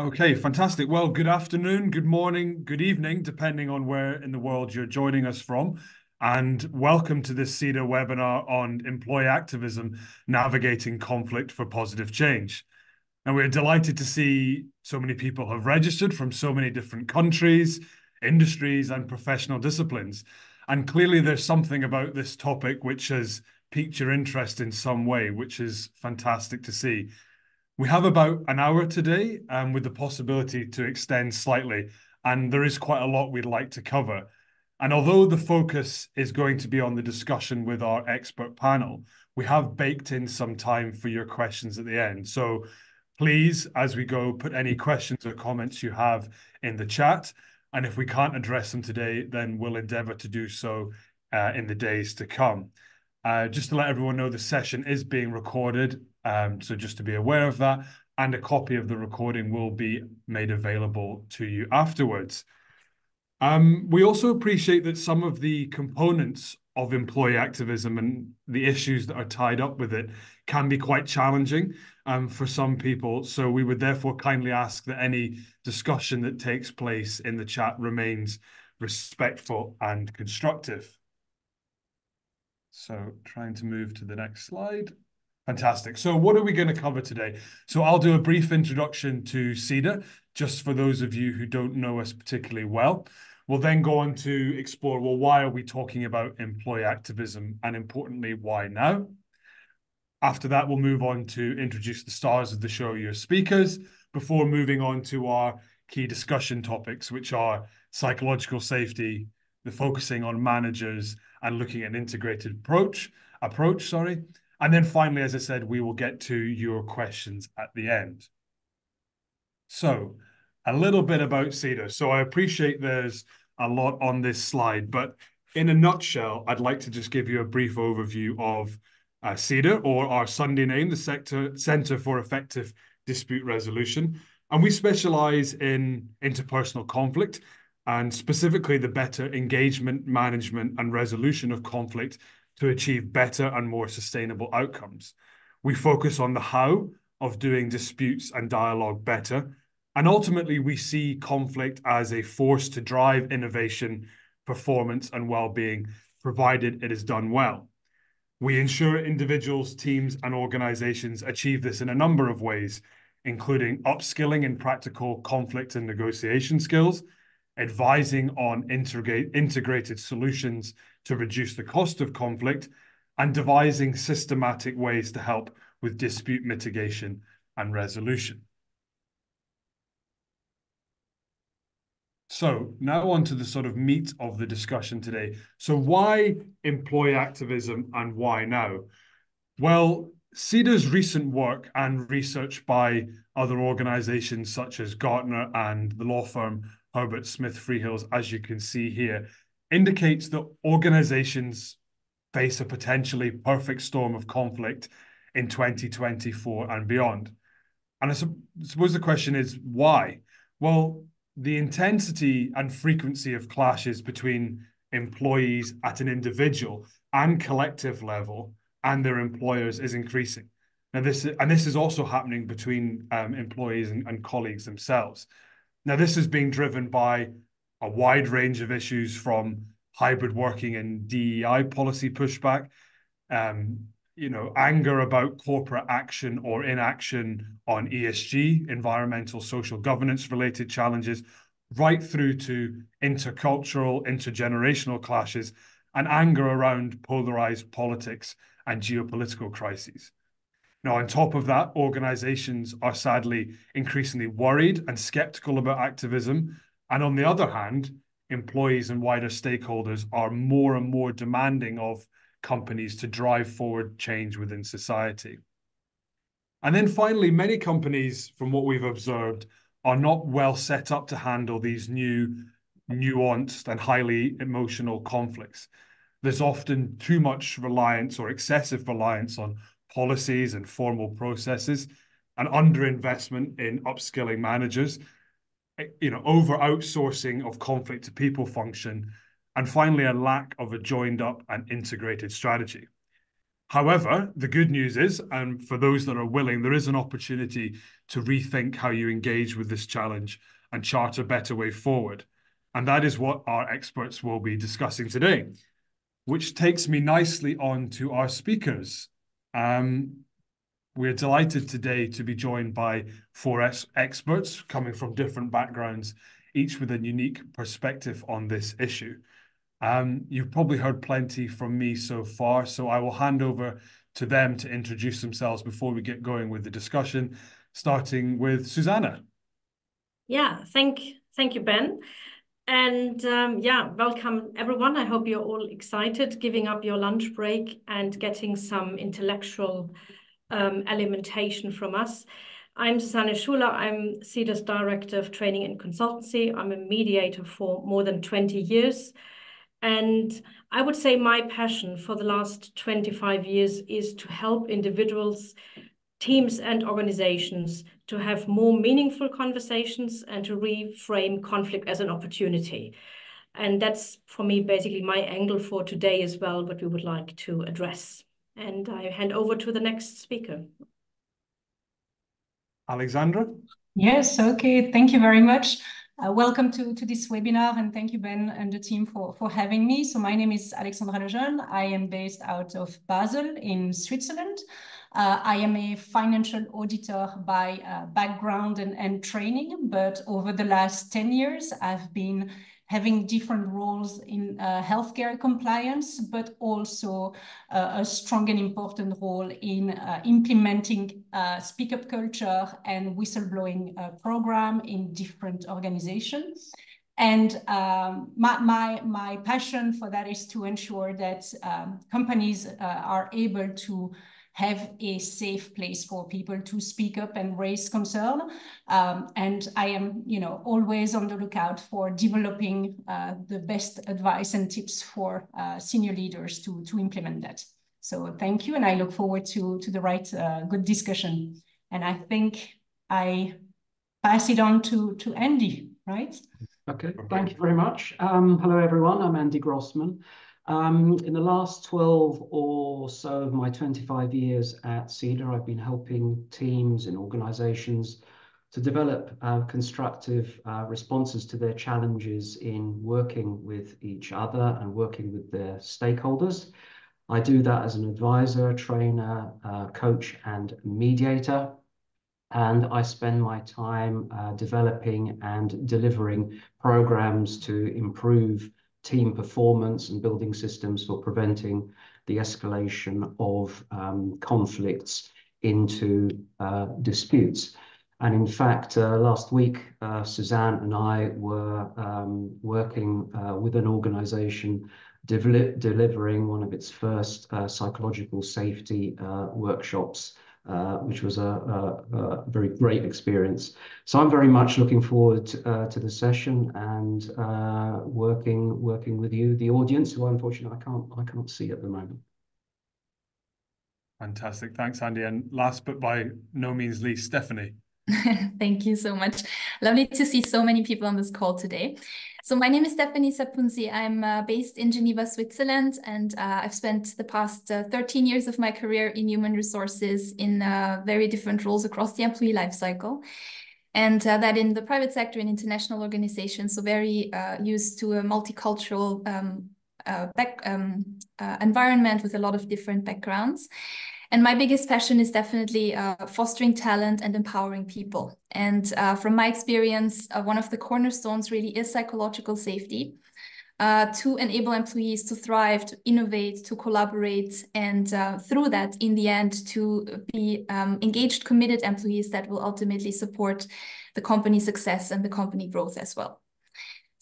Okay, fantastic. Well, good afternoon, good morning, good evening, depending on where in the world you're joining us from. And welcome to this CEDR webinar on employee activism, navigating conflict for positive change. And we're delighted to see so many people have registered from so many different countries, industries, and professional disciplines. And clearly, there's something about this topic which has piqued your interest in some way, which is fantastic to see. We have about an hour today, um, with the possibility to extend slightly, and there is quite a lot we'd like to cover. And although the focus is going to be on the discussion with our expert panel, we have baked in some time for your questions at the end. So please, as we go, put any questions or comments you have in the chat. And if we can't address them today, then we'll endeavor to do so uh, in the days to come. Uh, just to let everyone know, the session is being recorded, um, so just to be aware of that, and a copy of the recording will be made available to you afterwards. Um, we also appreciate that some of the components of employee activism and the issues that are tied up with it can be quite challenging um, for some people. So we would therefore kindly ask that any discussion that takes place in the chat remains respectful and constructive. So trying to move to the next slide. Fantastic. So what are we going to cover today? So I'll do a brief introduction to CEDR, just for those of you who don't know us particularly well. We'll then go on to explore, well, why are we talking about employee activism? And importantly, why now? After that, we'll move on to introduce the stars of the show, your speakers, before moving on to our key discussion topics, which are psychological safety, the focusing on managers, and looking at an integrated approach, approach, sorry. And then finally, as I said, we will get to your questions at the end. So a little bit about CEDR. So I appreciate there's a lot on this slide, but in a nutshell, I'd like to just give you a brief overview of uh, CEDR, or our Sunday name, the sector, Center for Effective Dispute Resolution. And we specialize in interpersonal conflict and specifically the better engagement, management, and resolution of conflict to achieve better and more sustainable outcomes. We focus on the how of doing disputes and dialogue better and ultimately, we see conflict as a force to drive innovation, performance, and well-being, provided it is done well. We ensure individuals, teams, and organizations achieve this in a number of ways, including upskilling in practical conflict and negotiation skills, advising on integrated solutions to reduce the cost of conflict, and devising systematic ways to help with dispute mitigation and resolution. So now on to the sort of meat of the discussion today. So why employee activism and why now? Well, CEDR's recent work and research by other organizations such as Gartner and the law firm Herbert Smith Freehills, as you can see here, indicates that organizations face a potentially perfect storm of conflict in 2024 and beyond. And I suppose the question is why? Well, the intensity and frequency of clashes between employees at an individual and collective level and their employers is increasing. Now, this and this is also happening between um, employees and, and colleagues themselves. Now, this is being driven by a wide range of issues from hybrid working and DEI policy pushback, um, you know, anger about corporate action or inaction on ESG, environmental, social governance related challenges, right through to intercultural, intergenerational clashes, and anger around polarized politics and geopolitical crises. Now, on top of that, organizations are sadly increasingly worried and skeptical about activism. And on the other hand, employees and wider stakeholders are more and more demanding of companies to drive forward change within society. And then finally, many companies, from what we've observed, are not well set up to handle these new, nuanced, and highly emotional conflicts. There's often too much reliance or excessive reliance on policies and formal processes, and underinvestment in upskilling managers, you know, over outsourcing of conflict to people function, and finally, a lack of a joined up and integrated strategy. However, the good news is, and for those that are willing, there is an opportunity to rethink how you engage with this challenge and chart a better way forward. And that is what our experts will be discussing today, which takes me nicely on to our speakers. Um, we're delighted today to be joined by four experts coming from different backgrounds, each with a unique perspective on this issue. Um, you've probably heard plenty from me so far, so I will hand over to them to introduce themselves before we get going with the discussion, starting with Susanne. Yeah, thank, thank you, Ben. And um, yeah, welcome everyone. I hope you're all excited, giving up your lunch break and getting some intellectual um, alimentation from us. I'm Susanne Schuler. I'm CEDR's Director of Training and Consultancy. I'm a mediator for more than 20 years. And I would say my passion for the last 25 years is to help individuals, teams, and organizations to have more meaningful conversations and to reframe conflict as an opportunity. And that's for me basically my angle for today as well, what we would like to address. And I hand over to the next speaker. Alexandra? Yes, okay. Thank you very much. Uh, welcome to, to this webinar and thank you, Ben and the team for, for having me. So my name is Alexandra Lejeune. I am based out of Basel in Switzerland. Uh, I am a financial auditor by uh, background and, and training, but over the last 10 years, I've been having different roles in uh, healthcare compliance, but also uh, a strong and important role in uh, implementing uh, speak up culture and whistleblowing uh, program in different organizations. And um, my, my, my passion for that is to ensure that um, companies uh, are able to have a safe place for people to speak up and raise concern. Um, and I am, you know, always on the lookout for developing uh, the best advice and tips for uh, senior leaders to, to implement that. So thank you, and I look forward to, to the right uh, good discussion. And I think I pass it on to, to Andy, right? Okay, thank you very much. Um, hello, everyone. I'm Andy Grossman. Um, in the last 12 or so of my 25 years at CEDR, I've been helping teams and organizations to develop uh, constructive uh, responses to their challenges in working with each other and working with their stakeholders. I do that as an advisor, trainer, uh, coach, and mediator. And I spend my time uh, developing and delivering programs to improve team performance and building systems for preventing the escalation of um, conflicts into uh, disputes. And in fact, uh, last week, uh, Susanne and I were um, working uh, with an organization delivering one of its first uh, psychological safety uh, workshops which was a, a, a, very great experience. So I'm very much looking forward uh, to the session and uh, working working with you, the audience, who unfortunately I can't I can't see at the moment. Fantastic, thanks, Andy. And last but by no means least, Stefanie. Thank you so much. Lovely to see so many people on this call today. So my name is Stefanie Sapountzi. I'm uh, based in Geneva, Switzerland, and uh, I've spent the past uh, 13 years of my career in human resources in uh, very different roles across the employee lifecycle. And uh, that in the private sector and international organizations, so very uh, used to a multicultural um, back, um, environment with a lot of different backgrounds. And my biggest passion is definitely uh, fostering talent and empowering people. And uh, from my experience, uh, one of the cornerstones really is psychological safety. Uh, to enable employees to thrive, to innovate, to collaborate, and uh, through that, in the end, to be um, engaged, committed employees that will ultimately support the company success and the company growth as well.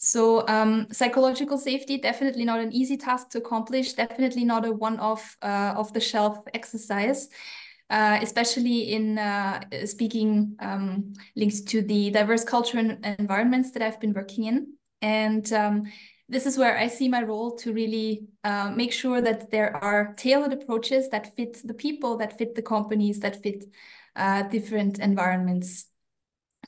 So um, psychological safety, definitely not an easy task to accomplish, definitely not a one-off uh, off-the-shelf exercise, uh, especially in uh, speaking um, linked to the diverse culture and environments that I've been working in. And um, this is where I see my role to really uh, make sure that there are tailored approaches that fit the people, that fit the companies, that fit uh, different environments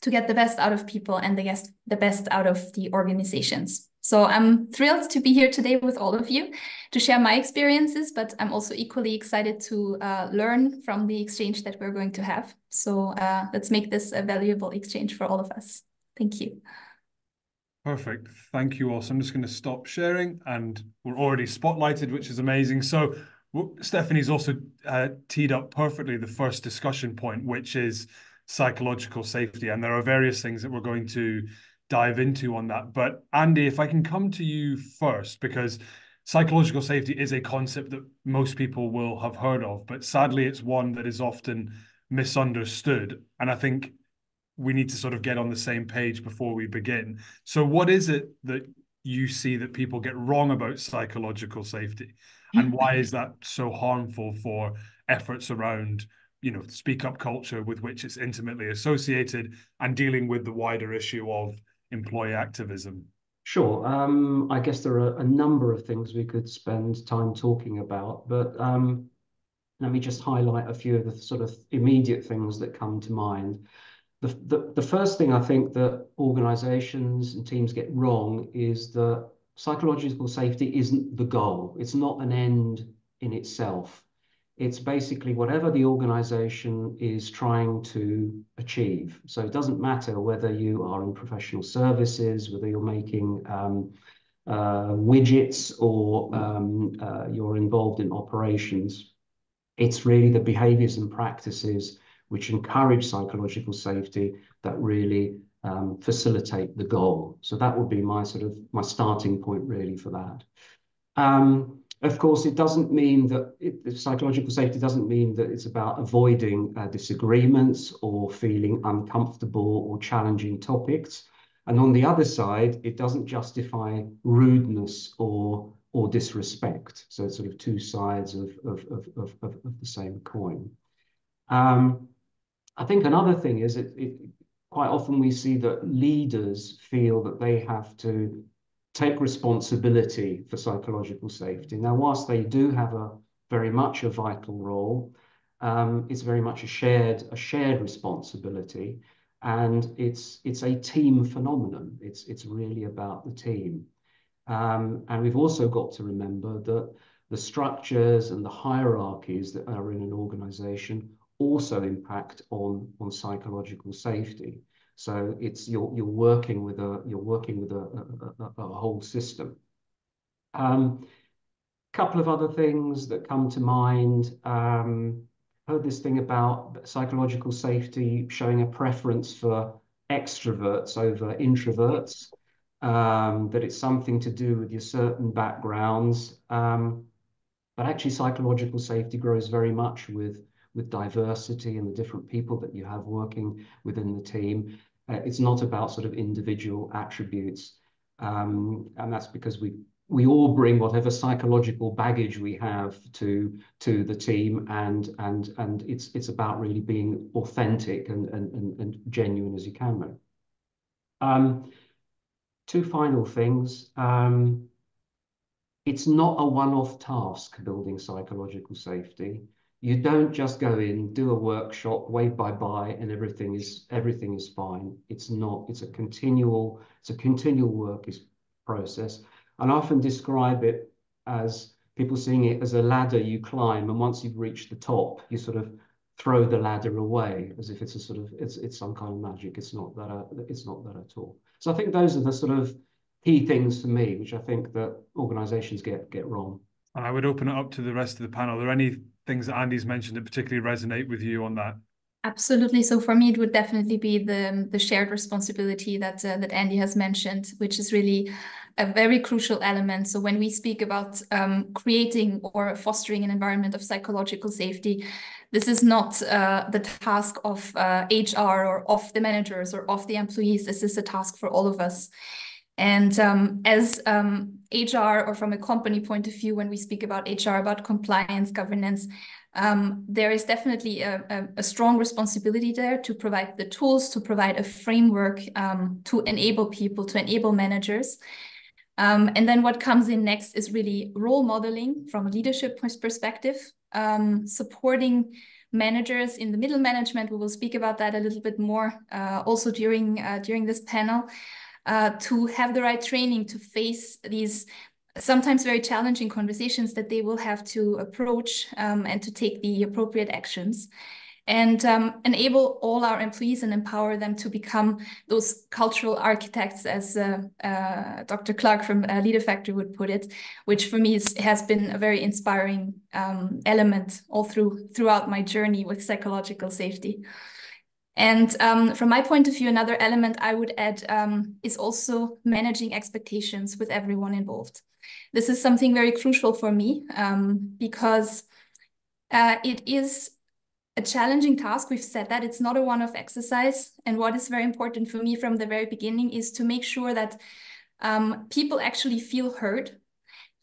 to get the best out of people and the, guest, the best out of the organizations. So I'm thrilled to be here today with all of you to share my experiences, but I'm also equally excited to uh, learn from the exchange that we're going to have. So uh, let's make this a valuable exchange for all of us. Thank you. Perfect. Thank you all. So I'm just going to stop sharing and we're already spotlighted, which is amazing. So Stefanie's also uh, teed up perfectly the first discussion point, which is psychological safety. And there are various things that we're going to dive into on that. But Andy, if I can come to you first, because psychological safety is a concept that most people will have heard of, but sadly, it's one that is often misunderstood. And I think we need to sort of get on the same page before we begin. So, what is it that you see that people get wrong about psychological safety? And why is that so harmful for efforts around you know speak up culture with which it's intimately associated and dealing with the wider issue of employee activism? Sure. Um, I guess there are a number of things we could spend time talking about, but um, let me just highlight a few of the sort of immediate things that come to mind. The, the, the first thing I think that organizations and teams get wrong is that psychological safety isn't the goal. It's not an end in itself. It's basically whatever the organization is trying to achieve. So it doesn't matter whether you are in professional services, whether you're making um, uh, widgets or um, uh, you're involved in operations. It's really the behaviors and practices which encourage psychological safety that really um, facilitate the goal. So that would be my sort of my starting point really for that. Um, of course, it doesn't mean that it, psychological safety doesn't mean that it's about avoiding uh, disagreements or feeling uncomfortable or challenging topics. And on the other side, it doesn't justify rudeness or or disrespect. So it's sort of two sides of, of, of, of, of the same coin. Um, I think another thing is it, it quite often we see that leaders feel that they have to take responsibility for psychological safety. Now, whilst they do have a very much a vital role, um, it's very much a shared a shared responsibility, and it's it's a team phenomenon. It's it's really about the team, um, and we've also got to remember that the structures and the hierarchies that are in an organisation also impact on on psychological safety. So it's you're you're working with a you're working with a, a, a whole system. Um, couple of other things that come to mind. Um, heard this thing about psychological safety showing a preference for extroverts over introverts. Um, that it's something to do with your certain backgrounds. Um, but actually, psychological safety grows very much with with diversity and the different people that you have working within the team. Uh, it's not about sort of individual attributes. Um, and that's because we we all bring whatever psychological baggage we have to to the team and and and it's it's about really being authentic and and and, and genuine as you can. Um, two final things. Um, it's not a one-off task building psychological safety you don't just go in, do a workshop, wave bye bye, and everything is everything is fine. It's not. It's a continual. It's a continual work is process. And I often describe it as people seeing it as a ladder you climb, and once you've reached the top, you sort of throw the ladder away as if it's a sort of it's it's some kind of magic. It's not that. Uh, it's not that at all. So I think those are the sort of key things for me, which I think that organisations get get wrong. And I would open it up to the rest of the panel. Are there any things that Andy's mentioned that particularly resonate with you on that? Absolutely. So for me, it would definitely be the the shared responsibility that uh, that Andy has mentioned, which is really a very crucial element. So when we speak about um, creating or fostering an environment of psychological safety, this is not uh, the task of uh, HR or of the managers or of the employees. This is a task for all of us. And um, as um, HR or from a company point of view, when we speak about HR, about compliance, governance, um, there is definitely a, a, a, strong responsibility there to provide the tools, to provide a framework um, to enable people, to enable managers. Um, and then what comes in next is really role modeling from a leadership perspective, um, supporting managers in the middle management. We will speak about that a little bit more uh, also during uh, during this panel uh, to have the right training to face these sometimes very challenging conversations that they will have to approach um, and to take the appropriate actions and um, enable all our employees and empower them to become those cultural architects, as uh, uh, Dr. Clark from uh, Leader Factory would put it, which for me is, has been a very inspiring um, element all through throughout my journey with psychological safety. And um, from my point of view, another element I would add um, is also managing expectations with everyone involved. This is something very crucial for me um, because uh, it is a challenging task. We've said that it's not a one-off exercise. And what is very important for me from the very beginning is to make sure that um, people actually feel heard,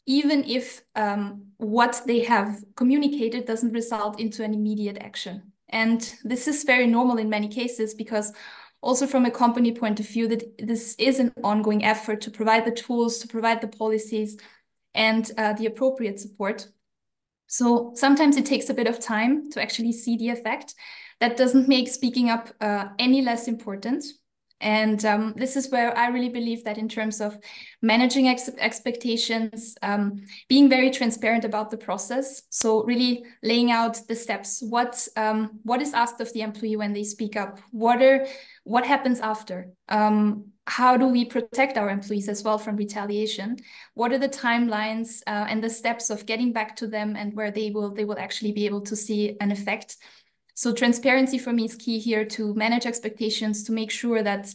even if um, what they have communicated doesn't result into an immediate action. And this is very normal in many cases because also from a company point of view, that this is an ongoing effort to provide the tools, to provide the policies and uh, the appropriate support so sometimes it takes a bit of time to actually see the effect. That doesn't make speaking up uh, any less important. And um, this is where I really believe that in terms of managing ex expectations, um, being very transparent about the process. So really laying out the steps. What um, what is asked of the employee when they speak up? What are what happens after? Um, how do we protect our employees as well from retaliation? What are the timelines uh, and the steps of getting back to them and where they will they will actually be able to see an effect? So transparency for me is key here to manage expectations, to make sure that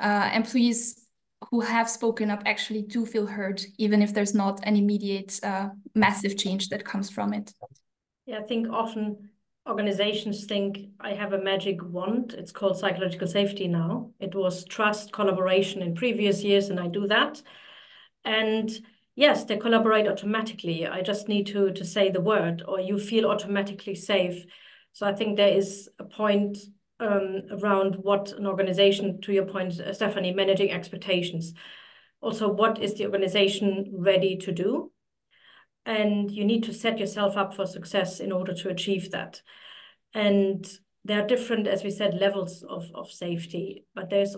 uh, employees who have spoken up actually do feel heard, even if there's not an immediate uh, massive change that comes from it. Yeah, I think often organizations think I have a magic wand. It's called psychological safety now. It was trust, collaboration in previous years, and I do that. And yes, they collaborate automatically. I just need to, to say the word, or you feel automatically safe. So I think there is a point um, around what an organization, to your point, Stefanie, managing expectations. Also, what is the organization ready to do? and you need to set yourself up for success in order to achieve that. And there are different, as we said, levels of, of safety, but there's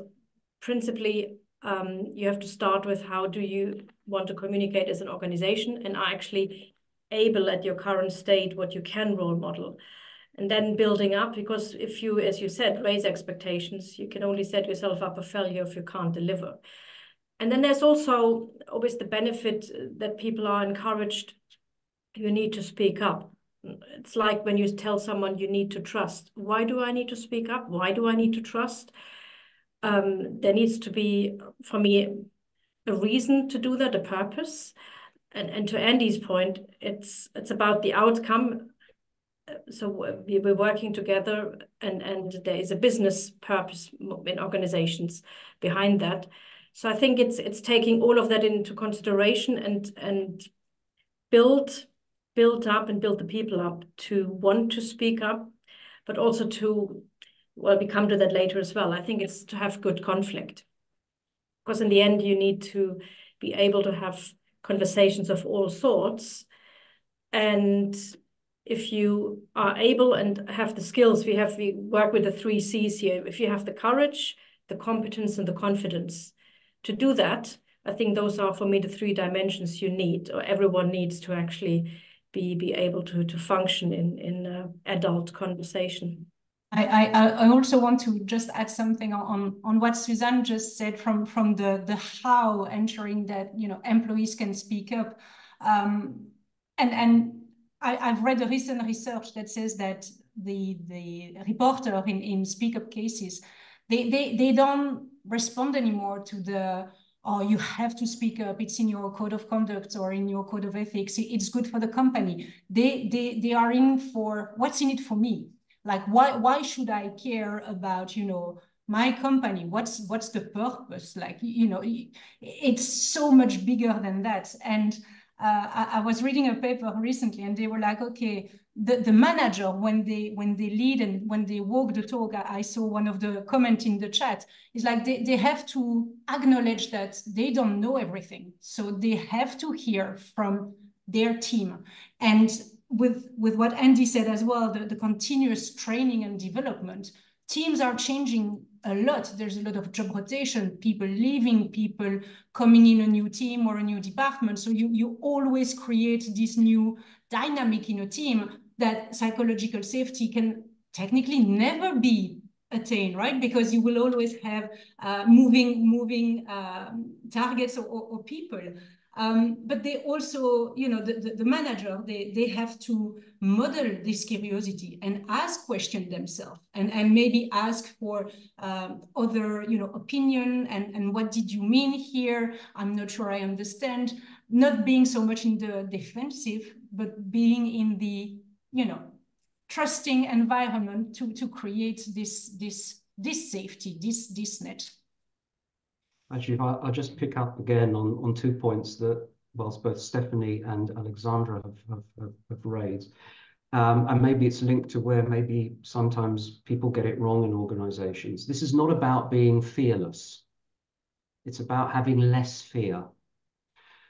principally um, you have to start with how do you want to communicate as an organization and are actually able at your current state what you can role model and then building up because if you as you said raise expectations you can only set yourself up a failure if you can't deliver and then there's also always the benefit that people are encouraged, you need to speak up. It's like when you tell someone you need to trust. Why do I need to speak up? Why do I need to trust? Um, there needs to be, for me, a reason to do that, a purpose. And, and to Andy's point, it's it's about the outcome. So we're working together, and, and there is a business purpose in organizations behind that. So I think it's it's taking all of that into consideration and and build build up and build the people up to want to speak up, but also to well, we come to that later as well. I think it's to have good conflict. Because in the end, you need to be able to have conversations of all sorts. And if you are able and have the skills, we have we work with the three C's here. If you have the courage, the competence, and the confidence, to do that, I think those are for me the three dimensions you need, or everyone needs to actually be be able to to function in in uh, adult conversation. I, I, I also want to just add something on on what Susanne just said from from the the how ensuring that you know employees can speak up, um, and and I, I've read a recent research that says that the the reporter in in speak up cases they they they don't respond anymore to the oh you have to speak up. It's in your code of conduct or in your code of ethics. It's good for the company. They they they are in for what's in it for me? Like why why should i care about you know my company? What's what's the purpose? Like you know it's so much bigger than that. And uh, I, I was reading a paper recently and they were like okay the, the manager when they when they lead and when they walk the talk I, I, saw one of the comment in the chat is like they, they have to acknowledge that they don't know everything. So they have to hear from their team. And with with what andy said as well the, the continuous training and development teams are changing a lot. There's a lot of job rotation, people leaving, people coming in a new team or a new department. So you, you always create this new dynamic in a team that psychological safety can technically never be attained, right? Because you will always have uh, moving moving um, targets or, or, people. Um, but they also, you know, the, the, the, manager, they, they have to model this curiosity and ask question themselves and, and maybe ask for um, other, you know, opinion and, and what did you mean here? I'm not sure I understand. Not being so much in the defensive, but being in the, you know, trusting environment to, to create this, this, this safety, this, this net. Actually, if I, will just pick up again on, on two points that, whilst both Stefanie and Alexandra have, have, have raised. Um, and maybe it's linked to where maybe sometimes people get it wrong in organizations. This is not about being fearless. It's about having less fear.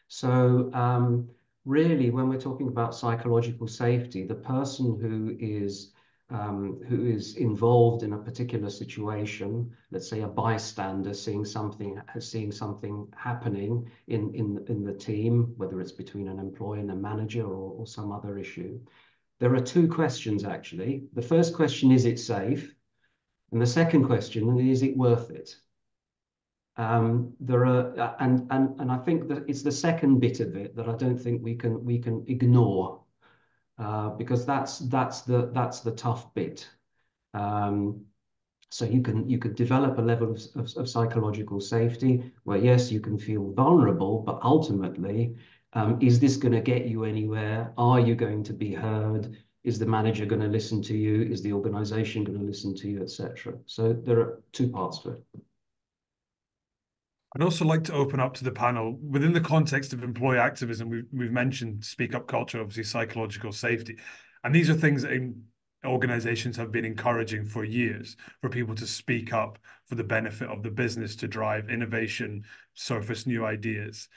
So um, really, when we're talking about psychological safety, the person who is um, who is involved in a particular situation, let's say a bystander seeing something, seeing something happening in, in, in the team, whether it's between an employee and a manager or, or some other issue. There are two questions actually. The first question, is it safe? And the second question, is it worth it? Um, there are, uh, and, and, and I think that it's the second bit of it that I don't think we can, we can ignore uh, because that's that's the that's the tough bit. Um, so you can you could develop a level of, of, of, psychological safety where yes you can feel vulnerable, but ultimately, um, is this going to get you anywhere? Are you going to be heard? Is the manager going to listen to you? Is the organization going to listen to you, etc. So there are two parts to it. I'd also like to open up to the panel within the context of employee activism. We've, we've mentioned speak up culture, obviously psychological safety, and these are things that organizations have been encouraging for years for people to speak up for the benefit of the business to drive innovation, surface new ideas.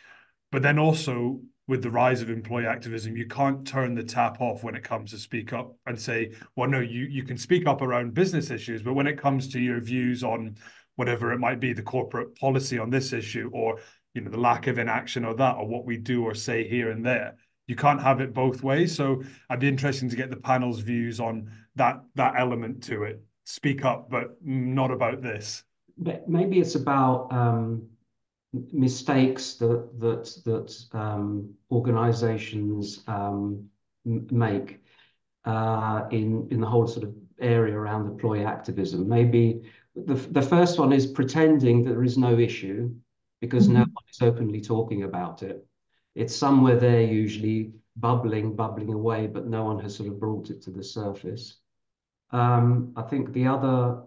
But then also with the rise of employee activism, you can't turn the tap off when it comes to speak up and say, well, no, you, you can speak up around business issues, but when it comes to your views on whatever it might be, the corporate policy on this issue, or you know the lack of inaction or that, or what we do or say here and there. You can't have it both ways. So I'd be interested to get the panel's views on that that element to it. Speak up, but not about this. But Maybe it's about um, mistakes that that that um, organisations um, make uh, in in the whole sort of area around employee activism. Maybe the, the first one is pretending that there is no issue because mm -hmm. no one is openly talking about it. It's somewhere there, usually bubbling, bubbling away, but no one has sort of brought it to the surface. Um, I think the other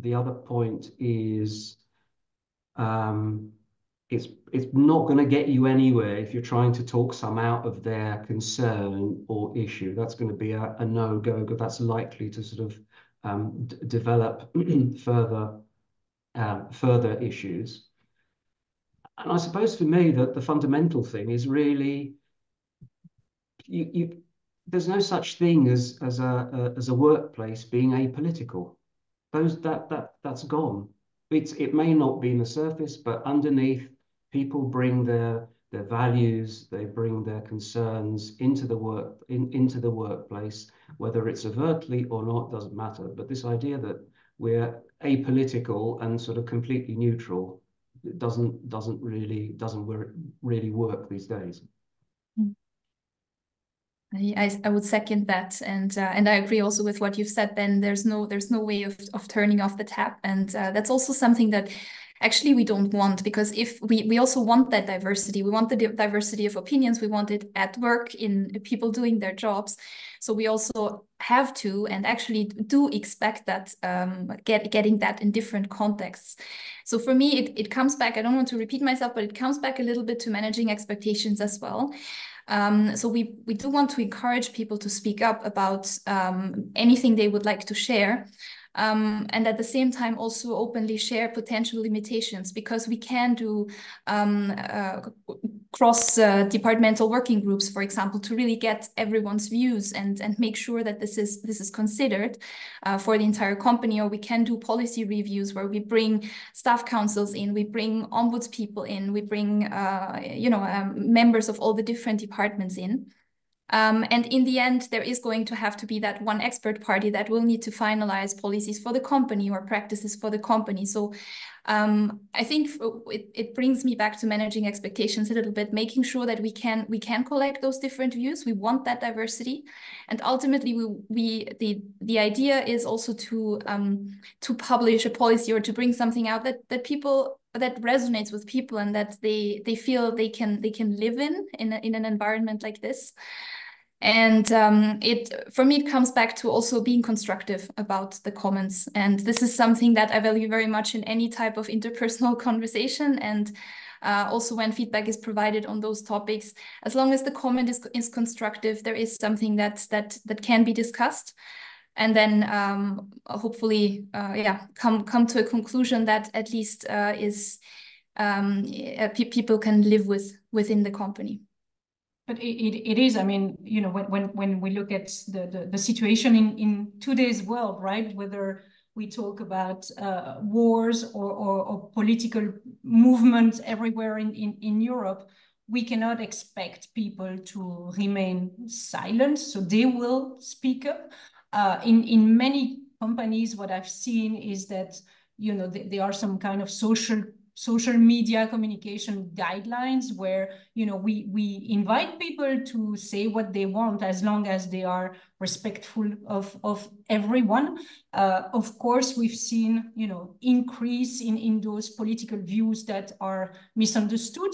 the other point is um, it's it's not going to get you anywhere if you're trying to talk some out of their concern or issue. That's going to be a, a no go that's likely to sort of um, develop further uh, further issues. And I suppose for me that the fundamental thing is really you, you there's no such thing as as a, a as a workplace being apolitical. Those that that that's gone. It's it may not be in the surface, but underneath people bring their their values, they bring their concerns into the work in, into the workplace, whether it's overtly or not doesn't matter. But this idea that we're apolitical and sort of completely neutral doesn't doesn't really doesn't work, really work these days. I, I would second that, and uh, and I agree also with what you've said. Ben, there's no there's no way of of turning off the tap, and uh, that's also something that actually we don't want because if we we also want that diversity. We want the diversity of opinions. We want it at work in people doing their jobs. So we also have to and actually do expect that um, get getting that in different contexts. So for me it, it comes back i don't want to repeat myself but it comes back a little bit to managing expectations as well. Um, so we, we do want to encourage people to speak up about um, anything they would like to share um, and at the same time also openly share potential limitations because we can do um, uh, cross uh, departmental working groups, for example, to really get everyone's views and and make sure that this is this is considered uh, for the entire company. Or we can do policy reviews where we bring staff councils in, we bring ombuds people in, we bring uh, you know um, members of all the different departments in. Um, and in the end, there is going to have to be that one expert party that will need to finalize policies for the company or practices for the company. So um, I think it, it brings me back to managing expectations a little bit, making sure that we can we can collect those different views. We want that diversity, and ultimately, we we the the idea is also to um, to publish a policy or to bring something out that that people that resonates with people and that they they feel they can they can live in in, a, in an environment like this and um, it for me it comes back to also being constructive about the comments. And this is something that i value very much in any type of interpersonal conversation. And uh, also when feedback is provided on those topics as long as the comment is, is constructive there is something that that that can be discussed. And then um, hopefully uh, yeah come come to a conclusion that at least uh, is um, uh, people can live with within the company but it, it, it is i mean you know when, when when we look at the, the, the situation in in today's world right whether we talk about uh, wars or, or, or, political movements everywhere in, in, in Europe, we cannot expect people to remain silent. So they will speak up. Uh, in, in many companies, what I've seen is that, you know, th there are some kind of social social media communication guidelines where you know we we invite people to say what they want as long as they are respectful of of everyone. Uh, of course we've seen you know increase in in those political views that are misunderstood.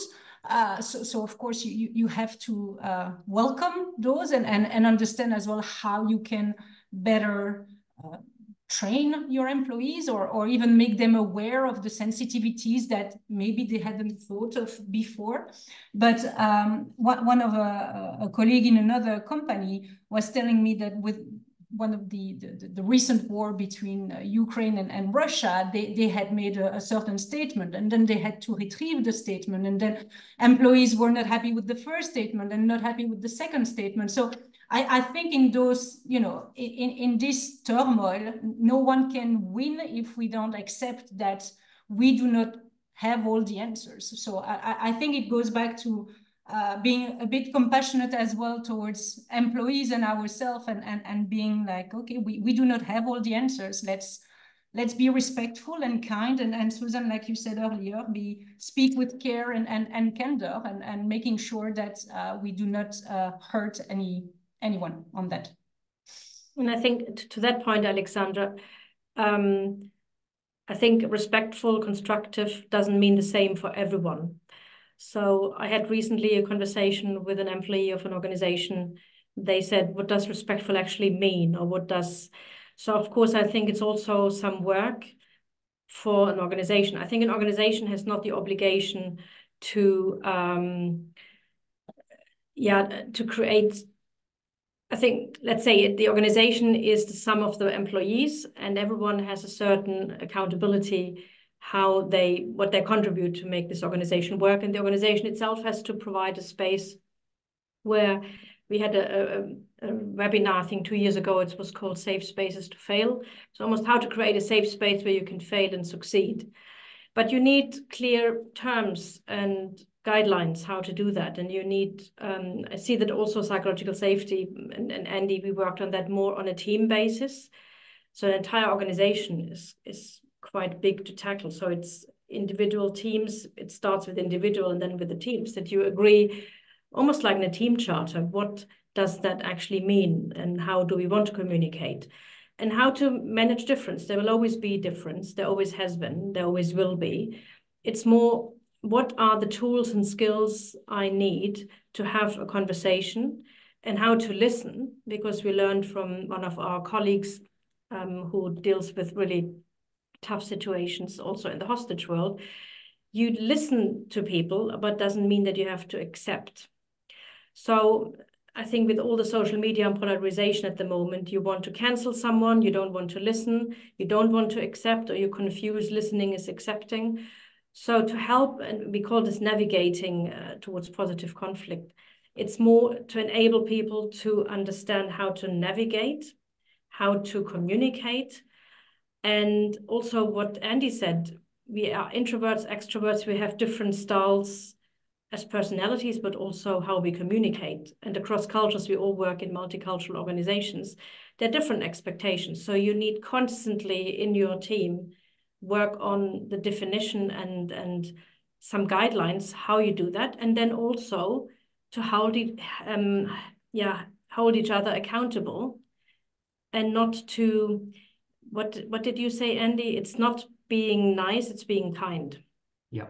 Uh, so, so of course you you have to uh, welcome those and, and and understand as well how you can better uh, train your employees or, or even make them aware of the sensitivities that maybe they hadn't thought of before. But um, one, one of a, a, colleague in another company was telling me that with one of the, the, the recent war between uh, Ukraine and, and Russia, they, they had made a, a, certain statement and then they had to retrieve the statement. And then employees were not happy with the first statement and not happy with the second statement. So I, I think in those, you know, in, in this turmoil, no one can win if we don't accept that we do not have all the answers. So I, I think it goes back to uh, being a bit compassionate as well towards employees and ourselves and, and, and being like, okay, we, we do not have all the answers. Let's let's be respectful and kind and, and Susan, like you said earlier, be speak with care and, and, and candor and, and making sure that uh, we do not uh, hurt any anyone on that. And I think to that point, Alexandra, um, I think respectful, constructive doesn't mean the same for everyone. So I had recently a conversation with an employee of an organization. They said, what does respectful actually mean? Or what does, so of course, I think it's also some work for an organization. I think an organization has not the obligation to, um, yeah, to create I think, let's say the organization is the sum of the employees and everyone has a certain accountability how they, what they contribute to make this organization work. And the organization itself has to provide a space where we had a, a, a webinar, I think two years ago, it was called Safe Spaces to Fail. So almost how to create a safe space where you can fail and succeed. But you need clear terms and guidelines how to do that. And you need um, i see that also psychological safety and, and andy we worked on that more on a team basis. So an entire organization is is quite big to tackle. So it's individual teams it starts with individual and then with the teams that you agree almost like in a team charter what does that actually mean and how do we want to communicate? And how to manage difference. There will always be difference. There always has been. There always will be. It's more what are the tools and skills I need to have a conversation and how to listen, because we learned from one of our colleagues um, who deals with really tough situations also in the hostage world. You listen to people, but doesn't mean that you have to accept. So I think with all the social media and polarization at the moment, you want to cancel someone, you don't want to listen, you don't want to accept, or you confuse listening is accepting. So to help, and we call this navigating uh, towards positive conflict, it's more to enable people to understand how to navigate, how to communicate, and also what Andy said, we are introverts, extroverts, we have different styles as personalities, but also how we communicate. And across cultures, we all work in multicultural organizations. There are different expectations. So you need constantly in your team work on the definition and, and some guidelines, how you do that. And then also to hold, it, um, yeah, hold each other accountable and not to, what, what did you say, Andy? It's not being nice, it's being kind. Yeah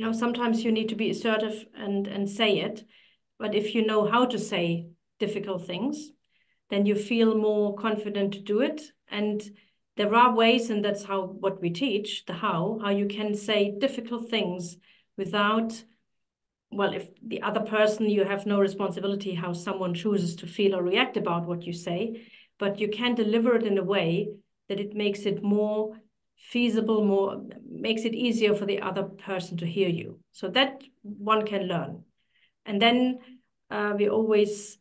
you know sometimes you need to be assertive and and say it but if you know how to say difficult things then you feel more confident to do it and there are ways and that's how what we teach the how how you can say difficult things without well if the other person you have no responsibility how someone chooses to feel or react about what you say but you can deliver it in a way that it makes it more feasible, more makes it easier for the other person to hear you. So that one can learn. And then uh, we always,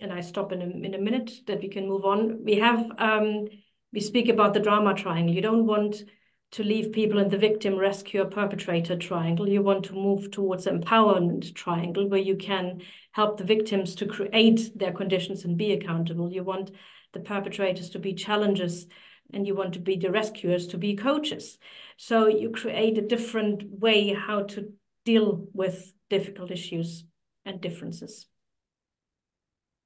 and I stop in a, in a minute that we can move on. We have, um, we speak about the drama triangle. You don't want to leave people in the victim, rescuer, perpetrator triangle. You want to move towards empowerment triangle where you can help the victims to create their conditions and be accountable. You want the perpetrators to be challengers and you want to be the rescuers to be coaches. So you create a different way how to deal with difficult issues and differences.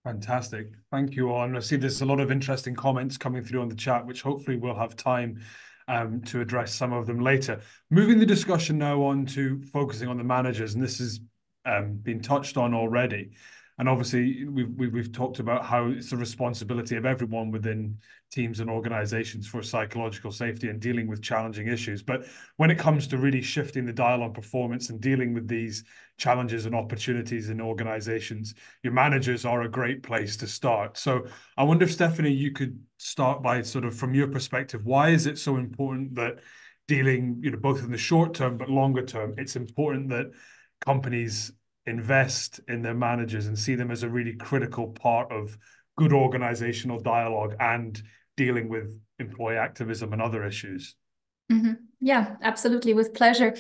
Fantastic. Thank you all. And I see there's a lot of interesting comments coming through on the chat, which hopefully we'll have time um, to address some of them later. Moving the discussion now on to focusing on the managers, and this has um, been touched on already. And obviously, we've, we've talked about how it's the responsibility of everyone within teams and organizations for psychological safety and dealing with challenging issues. But when it comes to really shifting the dial on performance and dealing with these challenges and opportunities in organizations, your managers are a great place to start. So I wonder if Stefanie, you could start by sort of from your perspective, why is it so important that dealing, you know, both in the short term but longer term, it's important that companies invest in their managers and see them as a really critical part of good organizational dialogue and dealing with employee activism and other issues. Mm-hmm. Yeah, absolutely, with pleasure.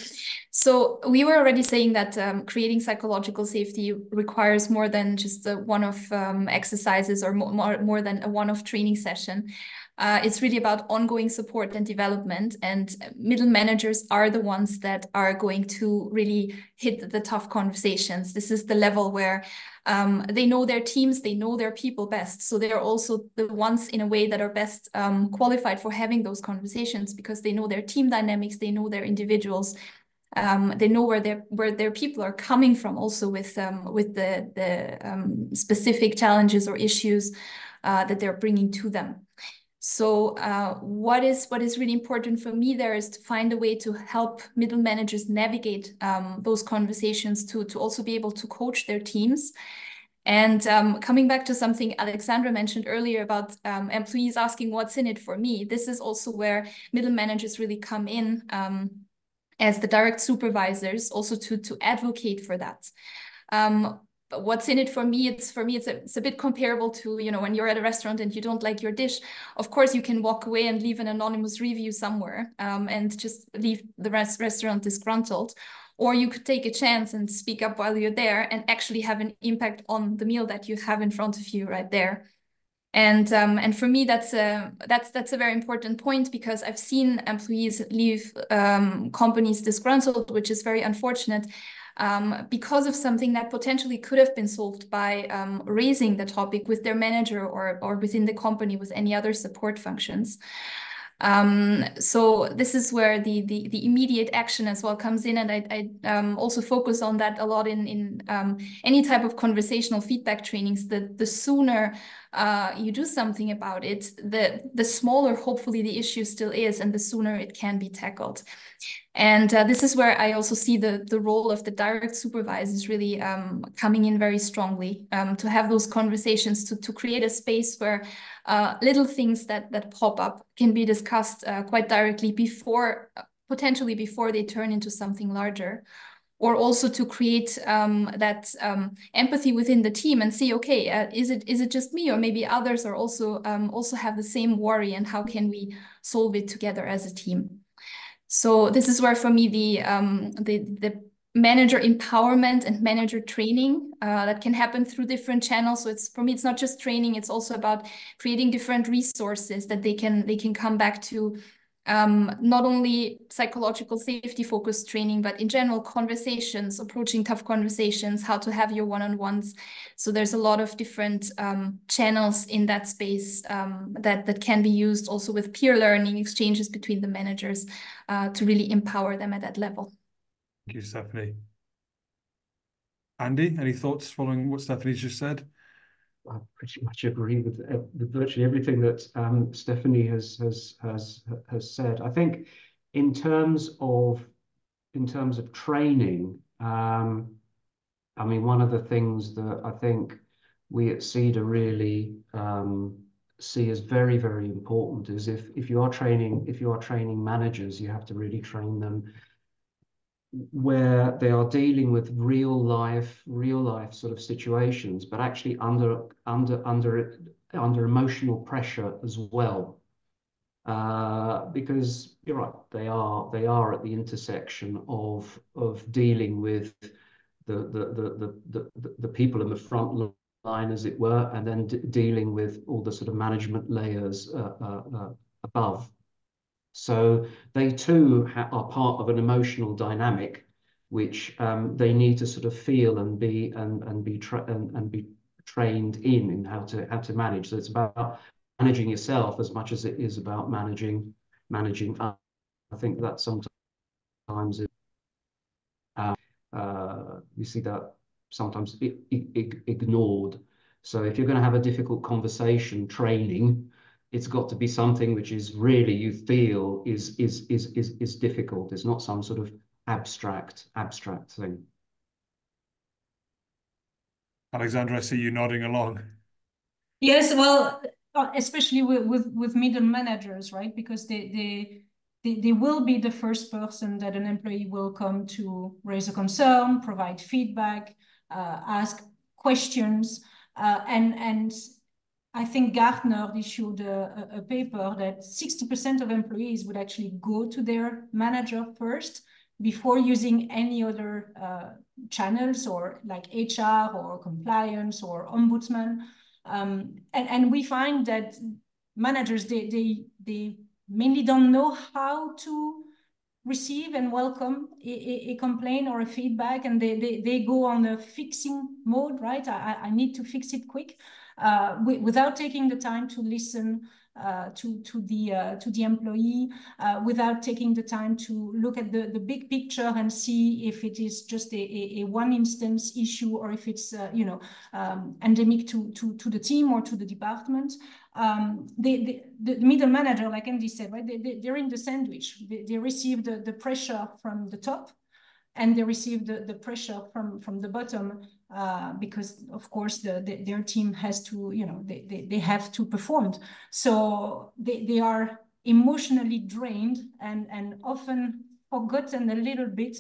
So we were already saying that um, creating psychological safety requires more than just a one-off um, exercises or more, more than a one-off training session. Uh, it's really about ongoing support and development. And middle managers are the ones that are going to really hit the tough conversations. This is the level where um, they know their teams, they know their people best. So they're also the ones in a way that are best um, qualified for having those conversations because they know their team dynamics, they know their individuals. Um, they know where their where their people are coming from, also with um, with the the um, specific challenges or issues uh, that they're bringing to them. So uh, what is what is really important for me there is to find a way to help middle managers navigate um, those conversations to to also be able to coach their teams. And um, coming back to something Alexandra mentioned earlier about um, employees asking what's in it for me, this is also where middle managers really come in um, as the direct supervisors, also to to advocate for that. Um, what's in it for me it's for me it's a, it's a bit comparable to you know when you're at a restaurant and you don't like your dish. Of course you can walk away and leave an anonymous review somewhere um, and just leave the rest restaurant disgruntled. Or you could take a chance and speak up while you're there and actually have an impact on the meal that you have in front of you right there. And um, and for me that's a that's that's a very important point because I've seen employees leave um, companies disgruntled, which is very unfortunate um, because of something that potentially could have been solved by um, raising the topic with their manager or, or within the company with any other support functions. Um, so this is where the, the, the immediate action as well comes in, and I, I um, also focus on that a lot in in um, any type of conversational feedback trainings. The the sooner uh, you do something about it, the the smaller hopefully the issue still is, and the sooner it can be tackled. And uh, this is where I also see the, the role of the direct supervisors really um, coming in very strongly um, to have those conversations, to, to create a space where uh, little things that, that pop up can be discussed uh, quite directly before, potentially before they turn into something larger. Or also to create um, that um, empathy within the team and see, okay, uh, is it is it just me, or maybe others are also um, also have the same worry, and how can we solve it together as a team? So this is where for me the um, the the manager empowerment and manager training uh, that can happen through different channels. So it's for me, it's not just training; it's also about creating different resources that they can they can come back to um, not only psychological safety focused training, but in general conversations, approaching tough conversations, how to have your one-on-ones. So there's a lot of different um, channels in that space um, that, that can be used also with peer learning exchanges between the managers uh, to really empower them at that level. Thank you, Stefanie. Andy, any thoughts following what Stefanie's just said? I pretty much agree with, uh, with virtually everything that um, Stefanie has has has has said. I think in terms of in terms of training, um, I mean, one of the things that I think we at CEDR really um, see as very very important is if if you are training if you are training managers, you have to really train them where they are dealing with real life, real life sort of situations, but actually under under under under emotional pressure as well. Uh, because you're right, they are they are at the intersection of of dealing with the the the the the, the people in the front line, as it were, and then dealing with all the sort of management layers uh, uh, uh above. So they too are part of an emotional dynamic, which um, they need to sort of feel and be and and be and, and be trained in in how to how to manage. So it's about managing yourself as much as it is about managing managing. I think that sometimes it, uh, uh, we see that sometimes ignored. So if you're going to have a difficult conversation training it's got to be something which is really you feel is is is is is difficult. It's not some sort of abstract abstract thing. Alexandra, I see you nodding along. Yes, well, uh, especially with with, with middle managers, right? Because they they they, they will be the first person that an employee will come to raise a concern, provide feedback, uh, ask questions, uh, and and I think Gartner issued a, a paper that 60% of employees would actually go to their manager first before using any other uh, channels or like HR or compliance or ombudsman. Um, and, and we find that managers, they, they, they mainly don't know how to receive and welcome a, a, a, complaint or a feedback and they, they, they go on a fixing mode, right? I, I need to fix it quick uh, without taking the time to listen uh, to to the uh, to the employee uh, without taking the time to look at the the big picture and see if it is just a, a, a one instance issue or if it's uh, you know um, endemic to to to the team or to the department. Um, the, the middle manager, like Andy said, right? They, they, are in the sandwich. They, they receive the, the pressure from the top and they receive the, the pressure from, from the bottom uh, because of course the, the, their team has to, you know, they, they, they have to perform. So they, they are emotionally drained and, and often forgotten a little bit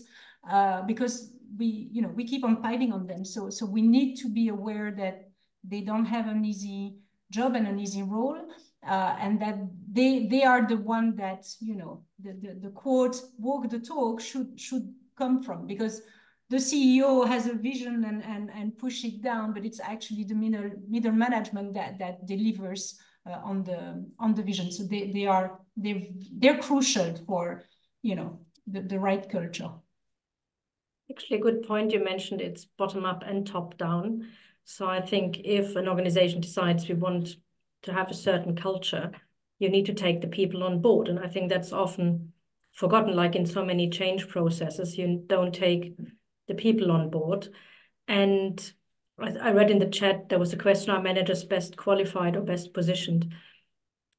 uh, because we, you know, we keep on piling on them. So, so we need to be aware that they don't have an easy job and an easy role. Uh, and that they they are the one that you know the, the the quote walk the talk should should come from because the CEO has a vision and, and, and push it down, but it's actually the middle, middle management that, that delivers uh, on the on the vision. So they, they are they they're crucial for you know the, the right culture. Actually, a good point you mentioned. It's bottom up and top down. So I think if an organization decides we want to have a certain culture, you need to take the people on board, and I think that's often forgotten. Like in so many change processes, you don't take the people on board. And I, I read in the chat there was a question: Are managers best qualified or best positioned?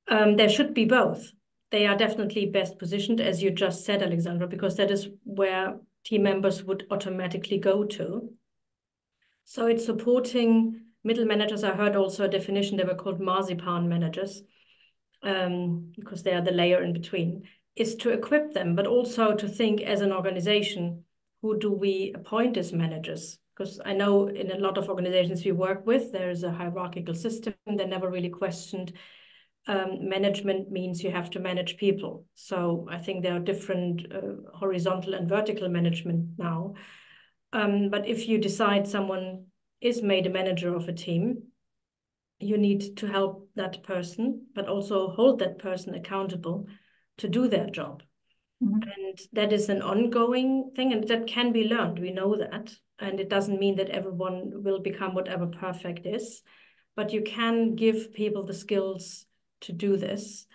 Um, there should be both. They are definitely best positioned, as you just said, Alexandra, because that is where team members would automatically go to. So it's supporting middle managers. I heard also a definition, they were called marzipan managers, um, because they are the layer in between, is to equip them, but also to think as an organization, who do we appoint as managers? Because I know in a lot of organizations we work with, there is a hierarchical system. They never really questioned um, management means you have to manage people. So I think there are different uh, horizontal and vertical management now. Um, but if you decide someone is made a manager of a team, you need to help that person, but also hold that person accountable to do their job. Mm -hmm. And that is an ongoing thing, and that can be learned. We know that. And it doesn't mean that everyone will become whatever perfect is, but you can give people the skills to do this.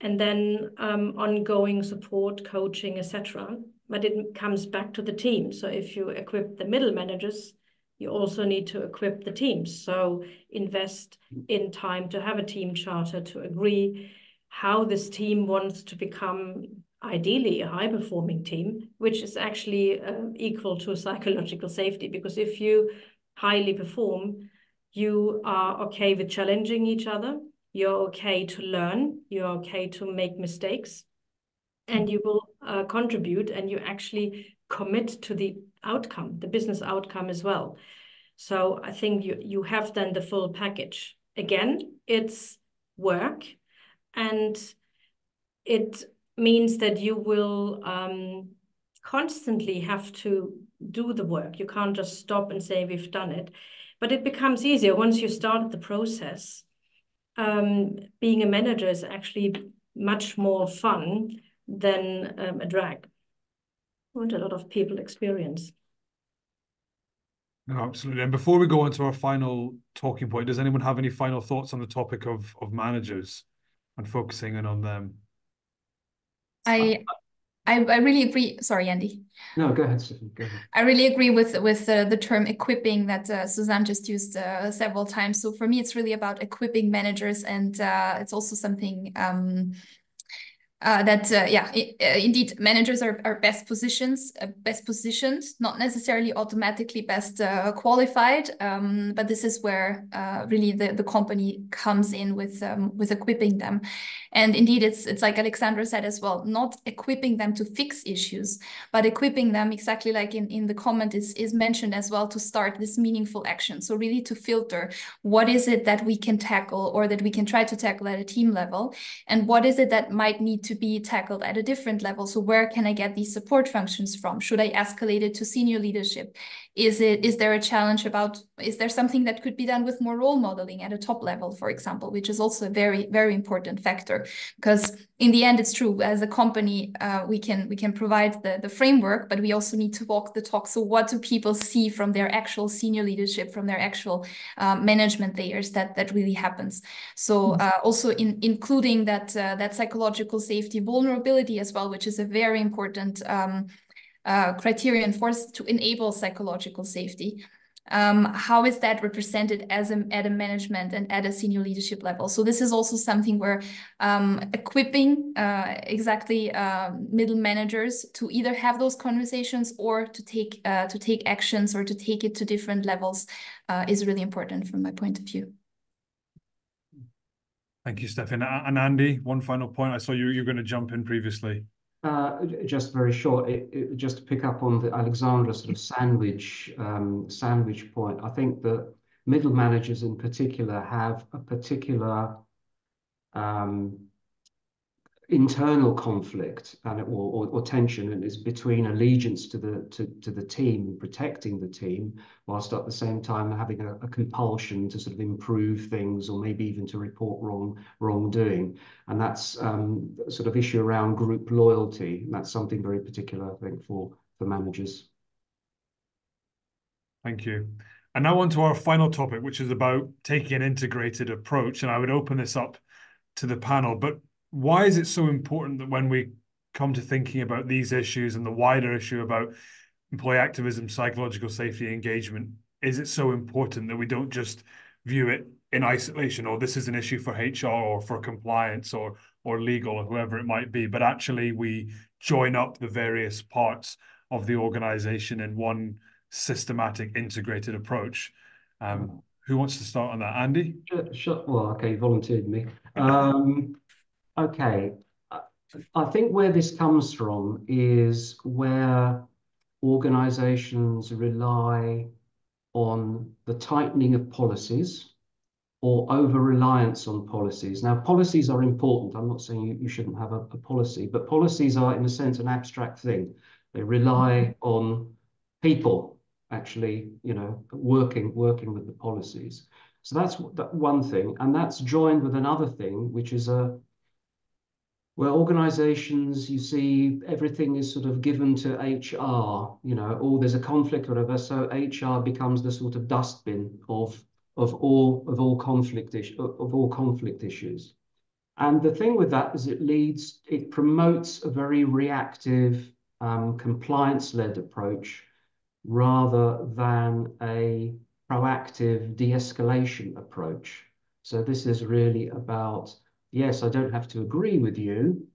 And then um, ongoing support, coaching, etc. But it comes back to the team. So if you equip the middle managers, you also need to equip the teams. So invest in time to have a team charter to agree how this team wants to become ideally a high performing team, which is actually uh, equal to psychological safety. Because if you highly perform, you are okay with challenging each other you're okay to learn, you're okay to make mistakes, and you will uh, contribute and you actually commit to the outcome, the business outcome as well. So I think you, you have then the full package. Again, it's work and it means that you will um, constantly have to do the work. You can't just stop and say, we've done it. But it becomes easier once you start the process um, being a manager is actually much more fun than um, a drag, what a lot of people experience. No, absolutely. And before we go on to our final talking point, does anyone have any final thoughts on the topic of of managers and focusing in on them? I I, I really agree. Sorry, Andy. No, go ahead. Go ahead. I really agree with with uh, the term equipping that uh, Susanne just used uh, several times. So for me, it's really about equipping managers, and uh, it's also something um, uh, that uh, yeah it, uh, indeed managers are, are best positions uh, best positioned not necessarily automatically best uh, qualified um, but this is where uh, really the, the company comes in with um, with equipping them. And indeed it's it's like Alexandra said as well not equipping them to fix issues but equipping them exactly like in in the comment is is mentioned as well to start this meaningful action. So really to filter what is it that we can tackle or that we can try to tackle at a team level and what is it that might need to be tackled at a different level. So where can I get these support functions from? Should I escalate it to senior leadership? Is it is there a challenge about is there something that could be done with more role modeling at a top level, for example, which is also a very very important factor because in the end it's true as a company uh, we can we can provide the the framework, but we also need to walk the talk. So what do people see from their actual senior leadership, from their actual uh, management layers that that really happens? So mm-hmm. uh, also in including that uh, that psychological safety vulnerability as well, which is a very important. Um, uh, criterion for to enable psychological safety. Um, how is that represented as a, at a management and at a senior leadership level? So this is also something where um, equipping uh, exactly uh, middle managers to either have those conversations or to take uh, to take actions or to take it to different levels uh, is really important from my point of view. Thank you, Stefan. And Andy, one final point. I saw you you're going to jump in previously. Uh, just very short, it, it, just to pick up on the Alexandra sort of sandwich um, sandwich point. I think that middle managers in particular have a particular um, internal conflict and or, or, or, tension and is between allegiance to the to, to the team protecting the team whilst at the same time having a, a, compulsion to sort of improve things or maybe even to report wrong wrongdoing. And that's um, sort of issue around group loyalty. And that's something very particular I think for for managers. Thank you. And now on to our final topic which is about taking an integrated approach. And I would open this up to the panel but why is it so important that when we come to thinking about these issues and the wider issue about employee activism, psychological safety, engagement, is it so important that we don't just view it in isolation or this is an issue for HR or for compliance or or legal or whoever it might be, but actually we join up the various parts of the organization in one systematic integrated approach. Um, who wants to start on that? Andy? Sure, sure. Well, okay, volunteered me. Um, okay. I think where this comes from is where organizations rely on the tightening of policies or over-reliance on policies. Now, policies are important. I'm not saying you, you shouldn't have a, a, policy, but policies are, in a sense, an abstract thing. They rely on people actually, you know, working working with the policies. So that's that one thing, and that's joined with another thing, which is a where organizations, you see, everything is sort of given to HR, you know, or there's a conflict or whatever, so HR becomes the sort of dustbin of of all of all conflict of all conflict issues. And the thing with that is it leads, it promotes a very reactive, um, compliance-led approach rather than a proactive de-escalation approach. So this is really about, yes, I don't have to agree with you.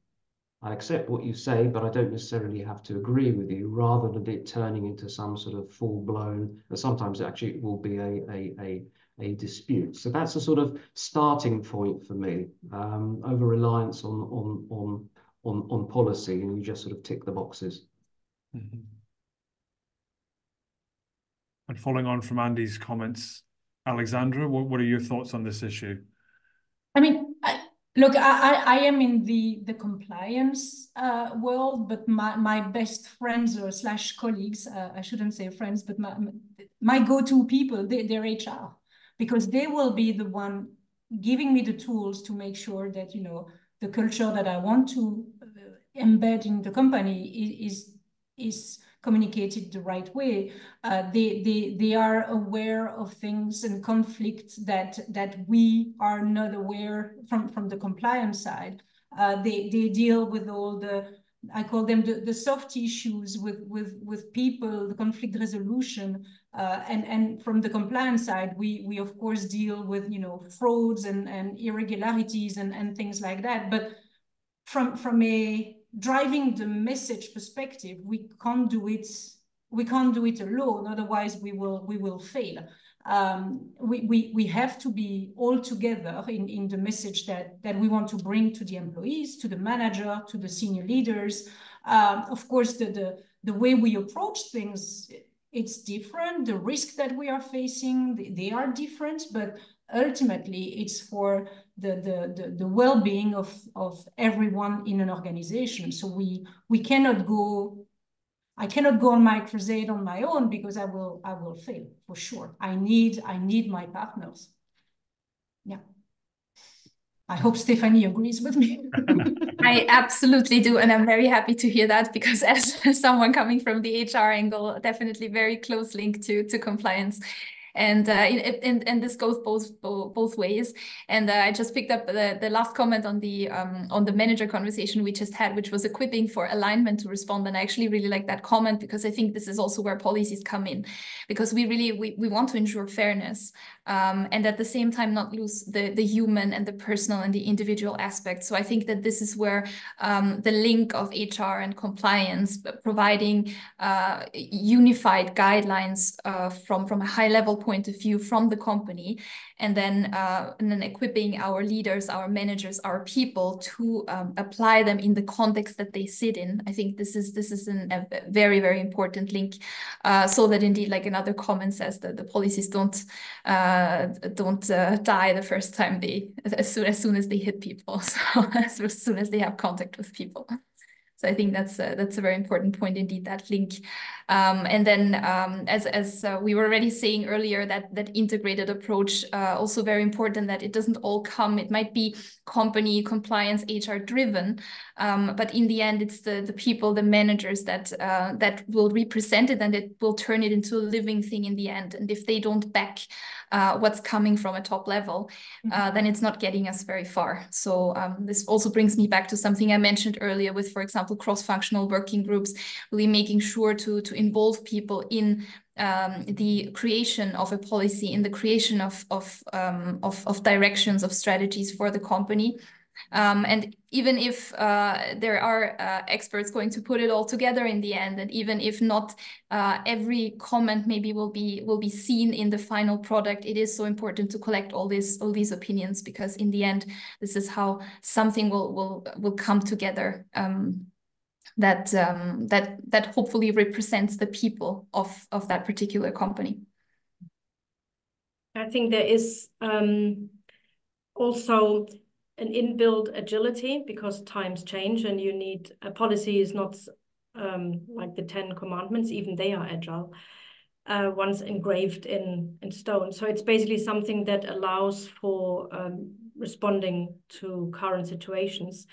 I accept what you say, but I don't necessarily have to agree with you, rather than it turning into some sort of full-blown, sometimes it actually it will be a, a, a a dispute. So that's a sort of starting point for me. Um, over reliance on on on on on policy, and you just sort of tick the boxes. Mm -hmm. And following on from Andy's comments, Alexandra, what, what are your thoughts on this issue? I mean, I, look, I, I am in the the compliance uh, world, but my, my best friends or slash colleagues, uh, I shouldn't say friends, but my my go-to people, they, they're HR because they will be the one giving me the tools to make sure that, you know, the culture that I want to uh, embed in the company is, is communicated the right way. Uh, they, they, they are aware of things and conflicts that, that we are not aware from, from the compliance side. Uh, they, they deal with all the I call them the, the soft issues with, with, with people, the conflict resolution. Uh, and, and from the compliance side, we, we of course deal with, you know, frauds and, and irregularities and, and things like that. But from, from a driving the message perspective, we can't do it, we can't do it alone. Otherwise we will, we will fail um, we, we, we have to be all together in, in the message that, that we want to bring to the employees, to the manager, to the senior leaders. Um, of course, the, the, the way we approach things, it's different. The risk that we are facing, they are different, but ultimately it's for the, the, the, the well-being of, of everyone in an organization. So we, we cannot go I cannot go on my crusade on my own because I will I will fail for sure. I need I need my partners. Yeah. I hope Stefanie agrees with me. I absolutely do. And I'm very happy to hear that because as someone coming from the HR angle, definitely very close link to, to compliance and uh, and and this goes both both ways. And uh, I just picked up the, the last comment on the um, on the manager conversation we just had, which was equipping for alignment to respond. And I actually really like that comment because I think this is also where policies come in, because we really we, we want to ensure fairness um, and at the same time not lose the the human and the personal and the individual aspect. So I think that this is where um, the link of HR and compliance, providing uh, unified guidelines uh, from from a high level point of view from the company and then uh, and then equipping our leaders our managers our people to um, apply them in the context that they sit in. I think this is this is an, a very very important link uh, so that indeed like another comment says that the policies don't uh, don't uh, die the first time they as soon as soon as they hit people. So as soon as they have contact with people so I think that's a, that's a very important point indeed, that link. Um, and then um, as, as uh, we were already saying earlier, that, that integrated approach, uh, also very important that it doesn't all come, it might be company compliance HR driven, um, but in the end, it's the, the people, the managers that, uh, that will represent it and it will turn it into a living thing in the end. And if they don't back uh, what's coming from a top level, uh, mm-hmm. then it's not getting us very far. So um, this also brings me back to something I mentioned earlier with, for example, cross-functional working groups, really making sure to, to involve people in um, the creation of a policy, in the creation of of, um, of of directions of strategies for the company. Um, and even if uh, there are uh, experts going to put it all together in the end, and even if not uh, every comment maybe will be will be seen in the final product, it is so important to collect all these all these opinions because in the end, this is how something will will will come together. Um, that um, that that hopefully represents the people of of that particular company. I think there is um, also an inbuilt agility because times change and you need a policy is not um, like the 10 commandments, even they are agile, uh, once engraved in, in stone. So it's basically something that allows for um, responding to current situations.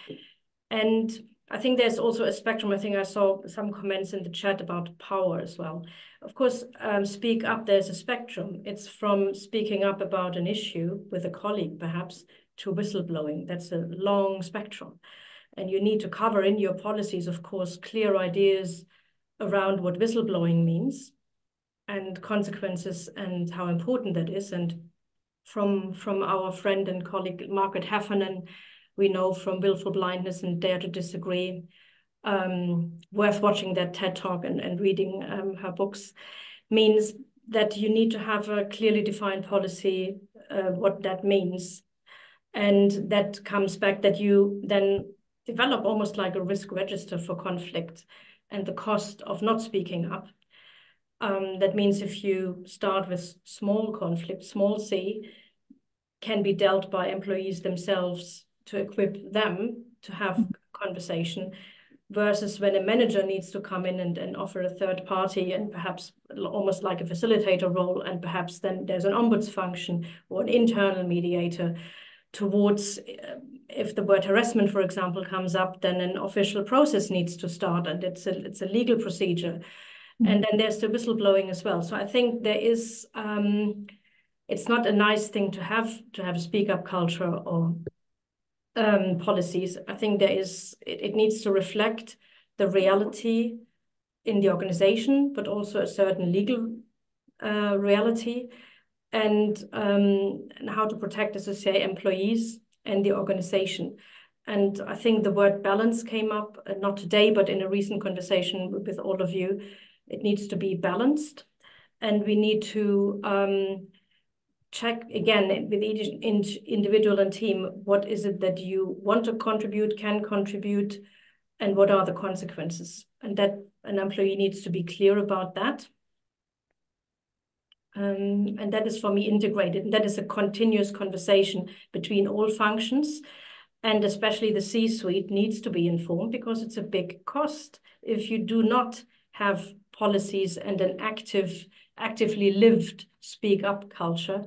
And I think there's also a spectrum. I think I saw some comments in the chat about power as well. Of course, um, speak up, there's a spectrum. It's from speaking up about an issue with a colleague, perhaps, to whistleblowing. That's a long spectrum. And you need to cover in your policies, of course, clear ideas around what whistleblowing means and consequences and how important that is. And from, from our friend and colleague Margaret Heffernan, we know from Willful Blindness and Dare to Disagree, um, worth watching that TED Talk and, and reading um, her books, means that you need to have a clearly defined policy, uh, what that means, and that comes back that you then develop almost like a risk register for conflict and the cost of not speaking up. Um, that means if you start with small conflict, small c, can be dealt by employees themselves to equip them to have conversation versus when a manager needs to come in and, and offer a third party and perhaps almost like a facilitator role and perhaps then there's an ombuds function or an internal mediator towards uh, if the word harassment, for example, comes up, then an official process needs to start, and it's a it's a legal procedure. Mm-hmm. And then there's the whistleblowing as well. So I think there is um, it's not a nice thing to have to have a speak up culture or um, policies. I think there is it, it needs to reflect the reality in the organization, but also a certain legal uh, reality and, um, and how to protect, as I say, employees and the organization. And I think the word balance came up, uh, not today, but in a recent conversation with, all of you. It needs to be balanced. And we need to um, check again with each individual and team what is it that you want to contribute, can contribute, and what are the consequences. And that an employee needs to be clear about that. Um, and that is for me integrated. And that is a continuous conversation between all functions. And especially the C-suite needs to be informed because it's a big cost. If you do not have policies and an active, actively lived speak up culture.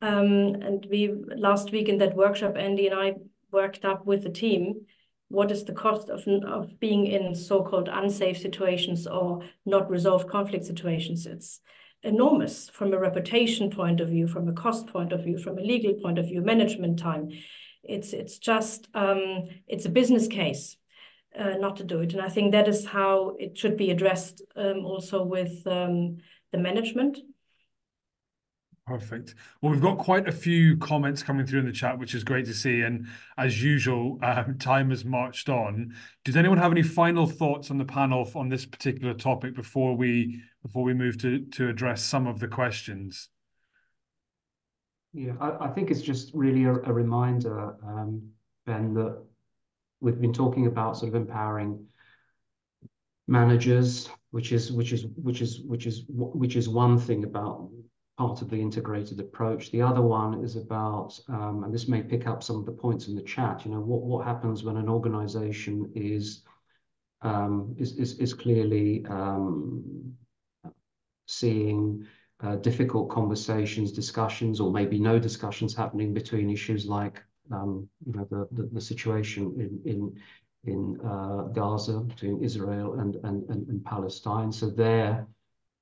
Um, and we last week in that workshop, Andy and I worked up with the team. What is the cost of, of being in so-called unsafe situations or not resolved conflict situations? It's enormous from a reputation point of view, from a cost point of view, from a legal point of view, management time. It's it's just um, it's a business case uh, not to do it, and I think that is how it should be addressed um, also with um, the management. Perfect. Well, we've got quite a few comments coming through in the chat, which is great to see. And as usual, um, time has marched on. Does anyone have any final thoughts on the panel on this particular topic before we before we move to to address some of the questions? Yeah, I, I think it's just really a, a reminder, um, Ben, that we've been talking about sort of empowering managers, which is which is which is which is which is one thing about part of the integrated approach. The other one is about, um, and this may pick up some of the points in the chat. You know, what what happens when an organization is um, is, is is clearly um, seeing uh, difficult conversations, discussions, or maybe no discussions happening between issues like um, you know the, the, the situation in in in uh, Gaza between Israel and, and and and Palestine. So there,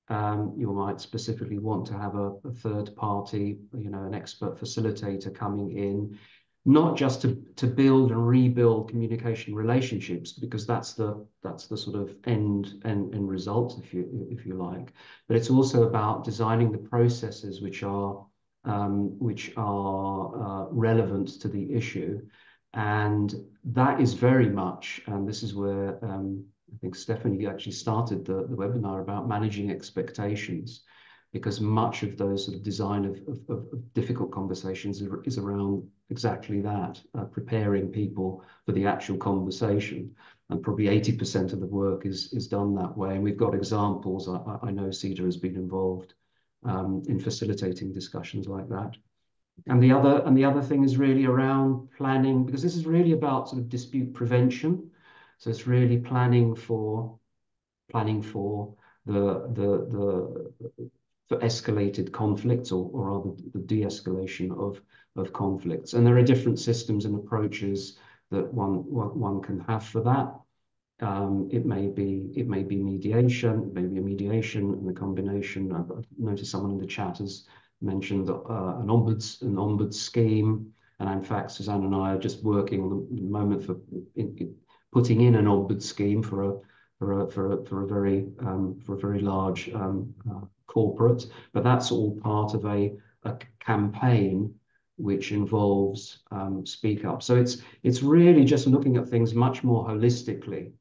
um, you might specifically want to have a, a, third party, you know, an expert facilitator coming in not just to, to build and rebuild communication relationships, because that's the that's the sort of end end, end result, if you if you like, but it's also about designing the processes which are um, which are uh, relevant to the issue. And that is very much, and this is where um, I think Stefanie actually started the, the webinar about managing expectations, because much of those sort of design of, of, of difficult conversations is around exactly that, uh, preparing people for the actual conversation. And probably 80% of the work is, is done that way. And we've got examples. I, I know CEDR has been involved um, in facilitating discussions like that. And the other and the other thing is really around planning because this is really about sort of dispute prevention. So it's really planning for planning for the the the for escalated conflicts or, or rather the de-escalation of of conflicts. And there are different systems and approaches that one one, one can have for that. Um, it may be it may be mediation, maybe a mediation and a combination. I've, noticed someone in the chat has mentioned uh, an ombuds an ombuds scheme, and in fact, Susanne and I are just working on the moment for in, in putting in an ombuds scheme for a for a for a, for a very um, for a very large um, uh, corporate. But that's all part of a a campaign which involves um, speak up. So it's it's really just looking at things much more holistically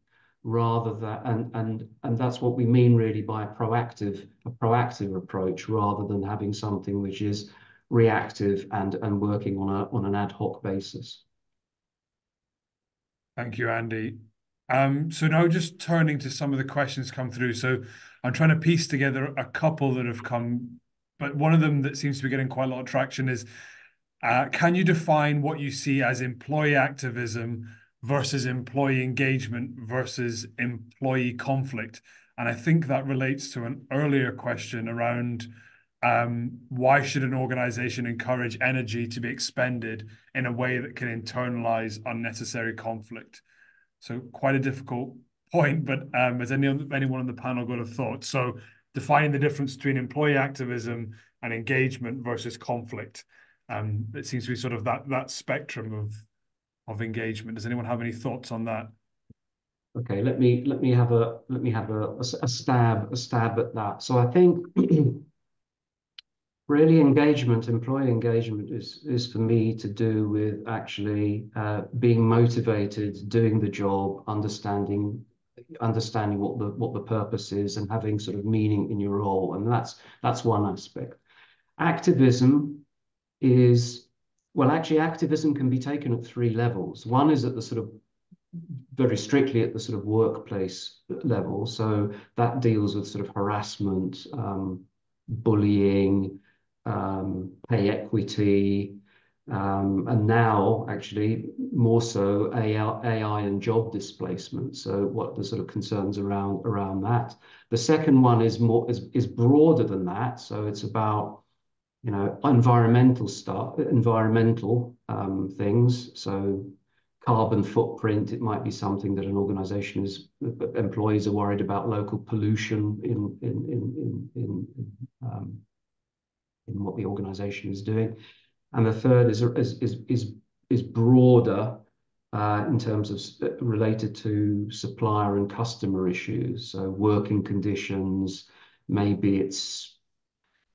rather than and and and that's what we mean really by a proactive a proactive approach rather than having something which is reactive and and working on a on an ad hoc basis. Thank you andy. Um, so now just turning to some of the questions come through. So i'm trying to piece together a couple that have come but one of them that seems to be getting quite a lot of traction is uh, can you define what you see as employee activism versus employee engagement versus employee conflict. And I think that relates to an earlier question around um, why should an organization encourage energy to be expended in a way that can internalize unnecessary conflict? So quite a difficult point, but um, has any, anyone on the panel got a thought? So defining the difference between employee activism and engagement versus conflict. Um, it seems to be sort of that that spectrum of of engagement. Does anyone have any thoughts on that? Okay, let me let me have a let me have a, a, stab a stab at that. So I think really engagement, employee engagement is is for me to do with actually uh, being motivated, doing the job, understanding understanding what the what the purpose is, and having sort of meaning in your role, and that's that's one aspect. Activism is well, actually, activism can be taken at three levels. One is at the sort of very strictly at the sort of workplace level. So that deals with sort of harassment, um, bullying, um, pay equity, um, and now actually more so AI, AI and job displacement. So what the sort of concerns around around that. The second one is more is, is broader than that. So it's about you know, environmental stuff, environmental um, things. So carbon footprint, it might be something that an organization is, employees are worried about local pollution in, in, in, in, in, um, in what the organization is doing. And the third is, is, is, is broader uh, in terms of related to supplier and customer issues. So working conditions, maybe it's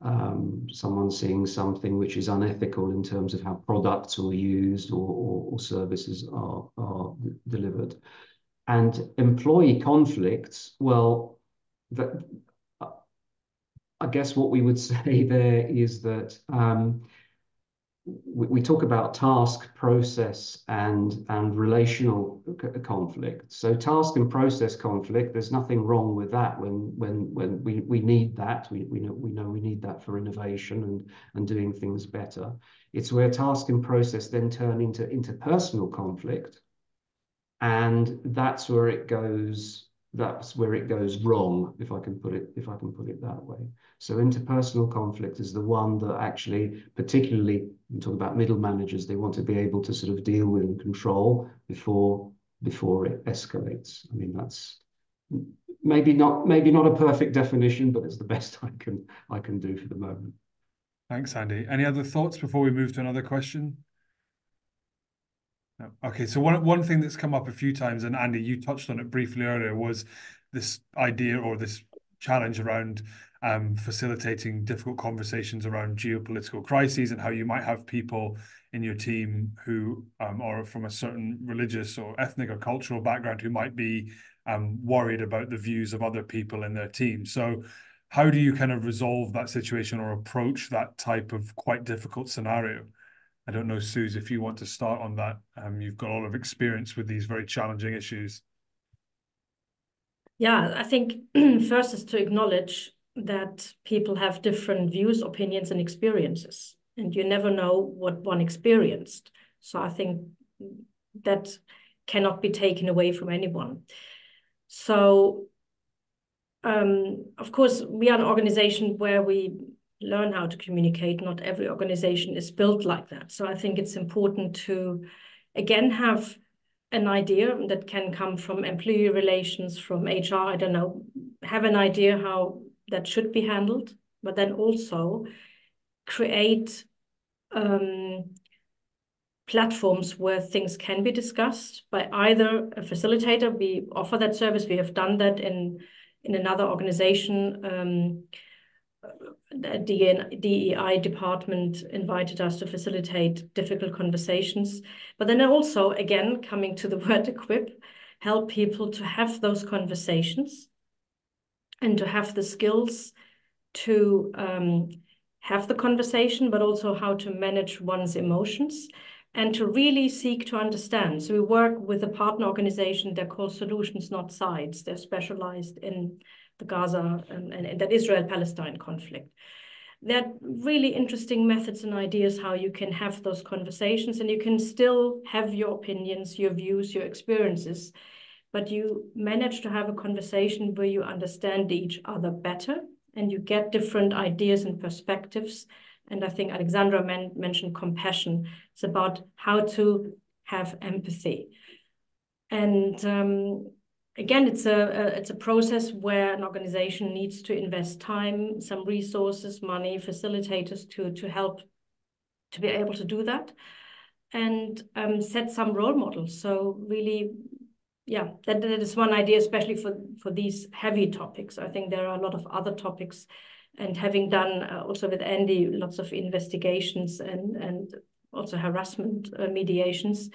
um, someone seeing something which is unethical in terms of how products are used or, or, or services are, are delivered. And employee conflicts, well, that, I guess what we would say there is that um, we, we talk about task, process, and and relational conflict. So task and process conflict, there's nothing wrong with that. When when when we we need that, we we know we know we need that for innovation and and doing things better. It's where task and process then turn into interpersonal conflict, and that's where it goes that's where it goes wrong, if I can put it if I can put it that way. So interpersonal conflict is the one that actually, particularly, I'm talking about middle managers, they want to be able to sort of deal with and control before before it escalates. I mean, that's maybe not maybe not a perfect definition, but it's the best I can I can do for the moment. Thanks, Andy. Any other thoughts before we move to another question? Okay, so one one thing that's come up a few times, and Andy, you touched on it briefly earlier, was this idea or this challenge around um, facilitating difficult conversations around geopolitical crises and how you might have people in your team who um, are from a certain religious or ethnic or cultural background who might be um, worried about the views of other people in their team. So, how do you kind of resolve that situation or approach that type of quite difficult scenario? I don't know, Suze, if you want to start on that. Um, you've got a lot of experience with these very challenging issues. Yeah, I think first is to acknowledge that people have different views, opinions, and experiences, and you never know what one experienced. So I think that cannot be taken away from anyone. So, um, of course, we are an organization where we learn how to communicate. Not every organization is built like that. So I think it's important to, again, have an idea that can come from employee relations, from HR, I don't know, have an idea how that should be handled, but then also create um, platforms where things can be discussed by either a facilitator. We offer that service. We have done that in in another organization. Um, DEI department invited us to facilitate difficult conversations. But then also, again, coming to the word equip, help people to have those conversations and to have the skills to um, have the conversation, but also how to manage one's emotions and to really seek to understand. So we work with a partner organization, they're called Solutions Not Sides. They're specialized in the Gaza and, and, that Israel-Palestine conflict. There are really interesting methods and ideas how you can have those conversations and you can still have your opinions, your views, your experiences, but you manage to have a conversation where you understand each other better and you get different ideas and perspectives. And I think Alexandra men mentioned compassion. It's about how to have empathy. And um, again, it's a, it's a process where an organization needs to invest time, some resources, money, facilitators to to help to be able to do that, and um, set some role models. So really, yeah, that, that is one idea, especially for for these heavy topics. I think there are a lot of other topics, and having done uh, also with Andy lots of investigations and and also harassment uh, mediations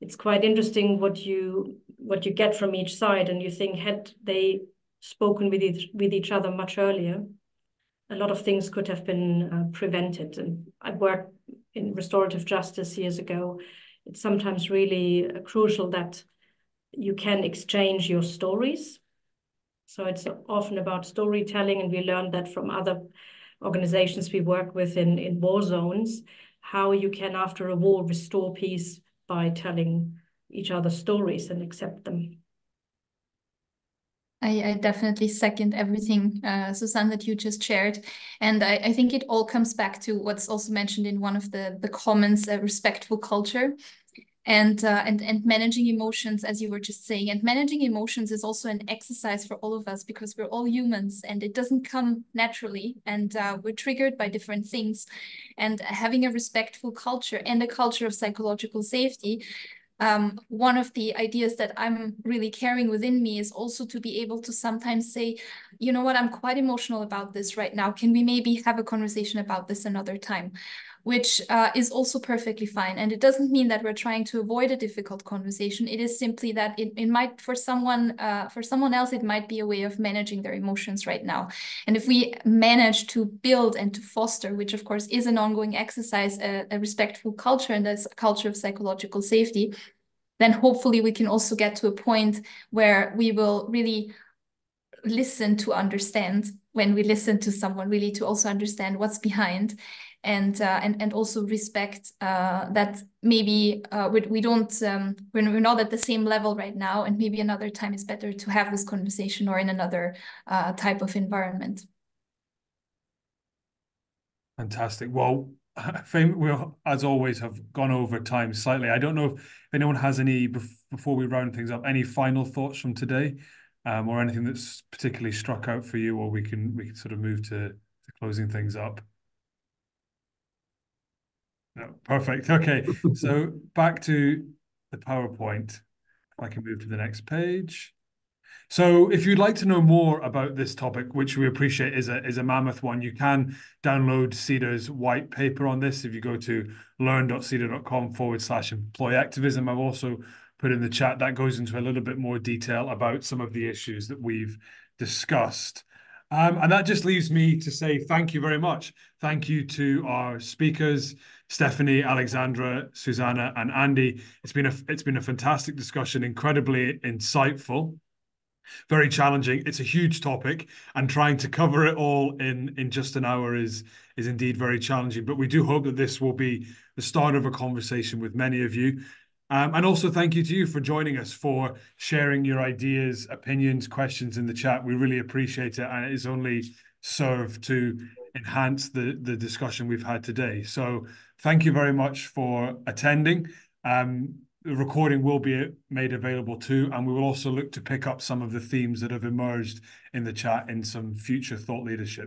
it's quite interesting what you what you get from each side and you think had they spoken with each, with each other much earlier a lot of things could have been uh, prevented. And i worked in restorative justice years ago. It's sometimes really uh, crucial that you can exchange your stories. So it's often about storytelling and we learned that from other organizations we work with in, in war zones how you can after a war restore peace by telling each other stories and accept them. I, I definitely second everything, uh, that you just shared. And I, I think it all comes back to what's also mentioned in one of the, the comments, a respectful culture and uh, and and managing emotions as you were just saying and managing emotions is also an exercise for all of us because we're all humans and it doesn't come naturally and uh, we're triggered by different things and having a respectful culture and a culture of psychological safety um, one of the ideas that I'm really carrying within me is also to be able to sometimes say, you know what, I'm quite emotional about this right now. Can we maybe have a conversation about this another time? Which uh, is also perfectly fine. And it doesn't mean that we're trying to avoid a difficult conversation. It is simply that it, it might, for someone, uh, for someone else, it might be a way of managing their emotions right now. And if we manage to build and to foster, which of course is an ongoing exercise, a, a respectful culture and a culture of psychological safety, then hopefully we can also get to a point where we will really listen to understand when we listen to someone really to also understand what's behind and uh, and and also respect uh, that maybe uh, we, we don't um, we're, we're not at the same level right now and maybe another time is better to have this conversation or in another uh, type of environment. Fantastic. Well we as always have gone over time slightly. I don't know if anyone has any before we round things up any final thoughts from today um, or anything that's particularly struck out for you or we can we can sort of move to, to closing things up no, perfect. Okay, so back to the PowerPoint. If I can move to the next page. So if you'd like to know more about this topic, which we appreciate is a, is a mammoth one, you can download CEDR's white paper on this. If you go to learn.cedr.com forward slash employee activism, I've also put in the chat that goes into a little bit more detail about some of the issues that we've discussed. Um, and that just leaves me to say thank you very much. Thank you to our speakers, Stefanie, Alexandra, Susanne, and Andy. It's been a it's been a fantastic discussion, incredibly insightful very challenging. It's a huge topic, and trying to cover it all in in just an hour is is indeed very challenging. But we do hope that this will be the start of a conversation with many of you. Um, and also thank you to you for joining us, for sharing your ideas, opinions, questions in the chat. We really appreciate it, and it is only served to enhance the the discussion we've had today. So thank you very much for attending. Um, the recording will be made available too, and we will also look to pick up some of the themes that have emerged in the chat in some future thought leadership.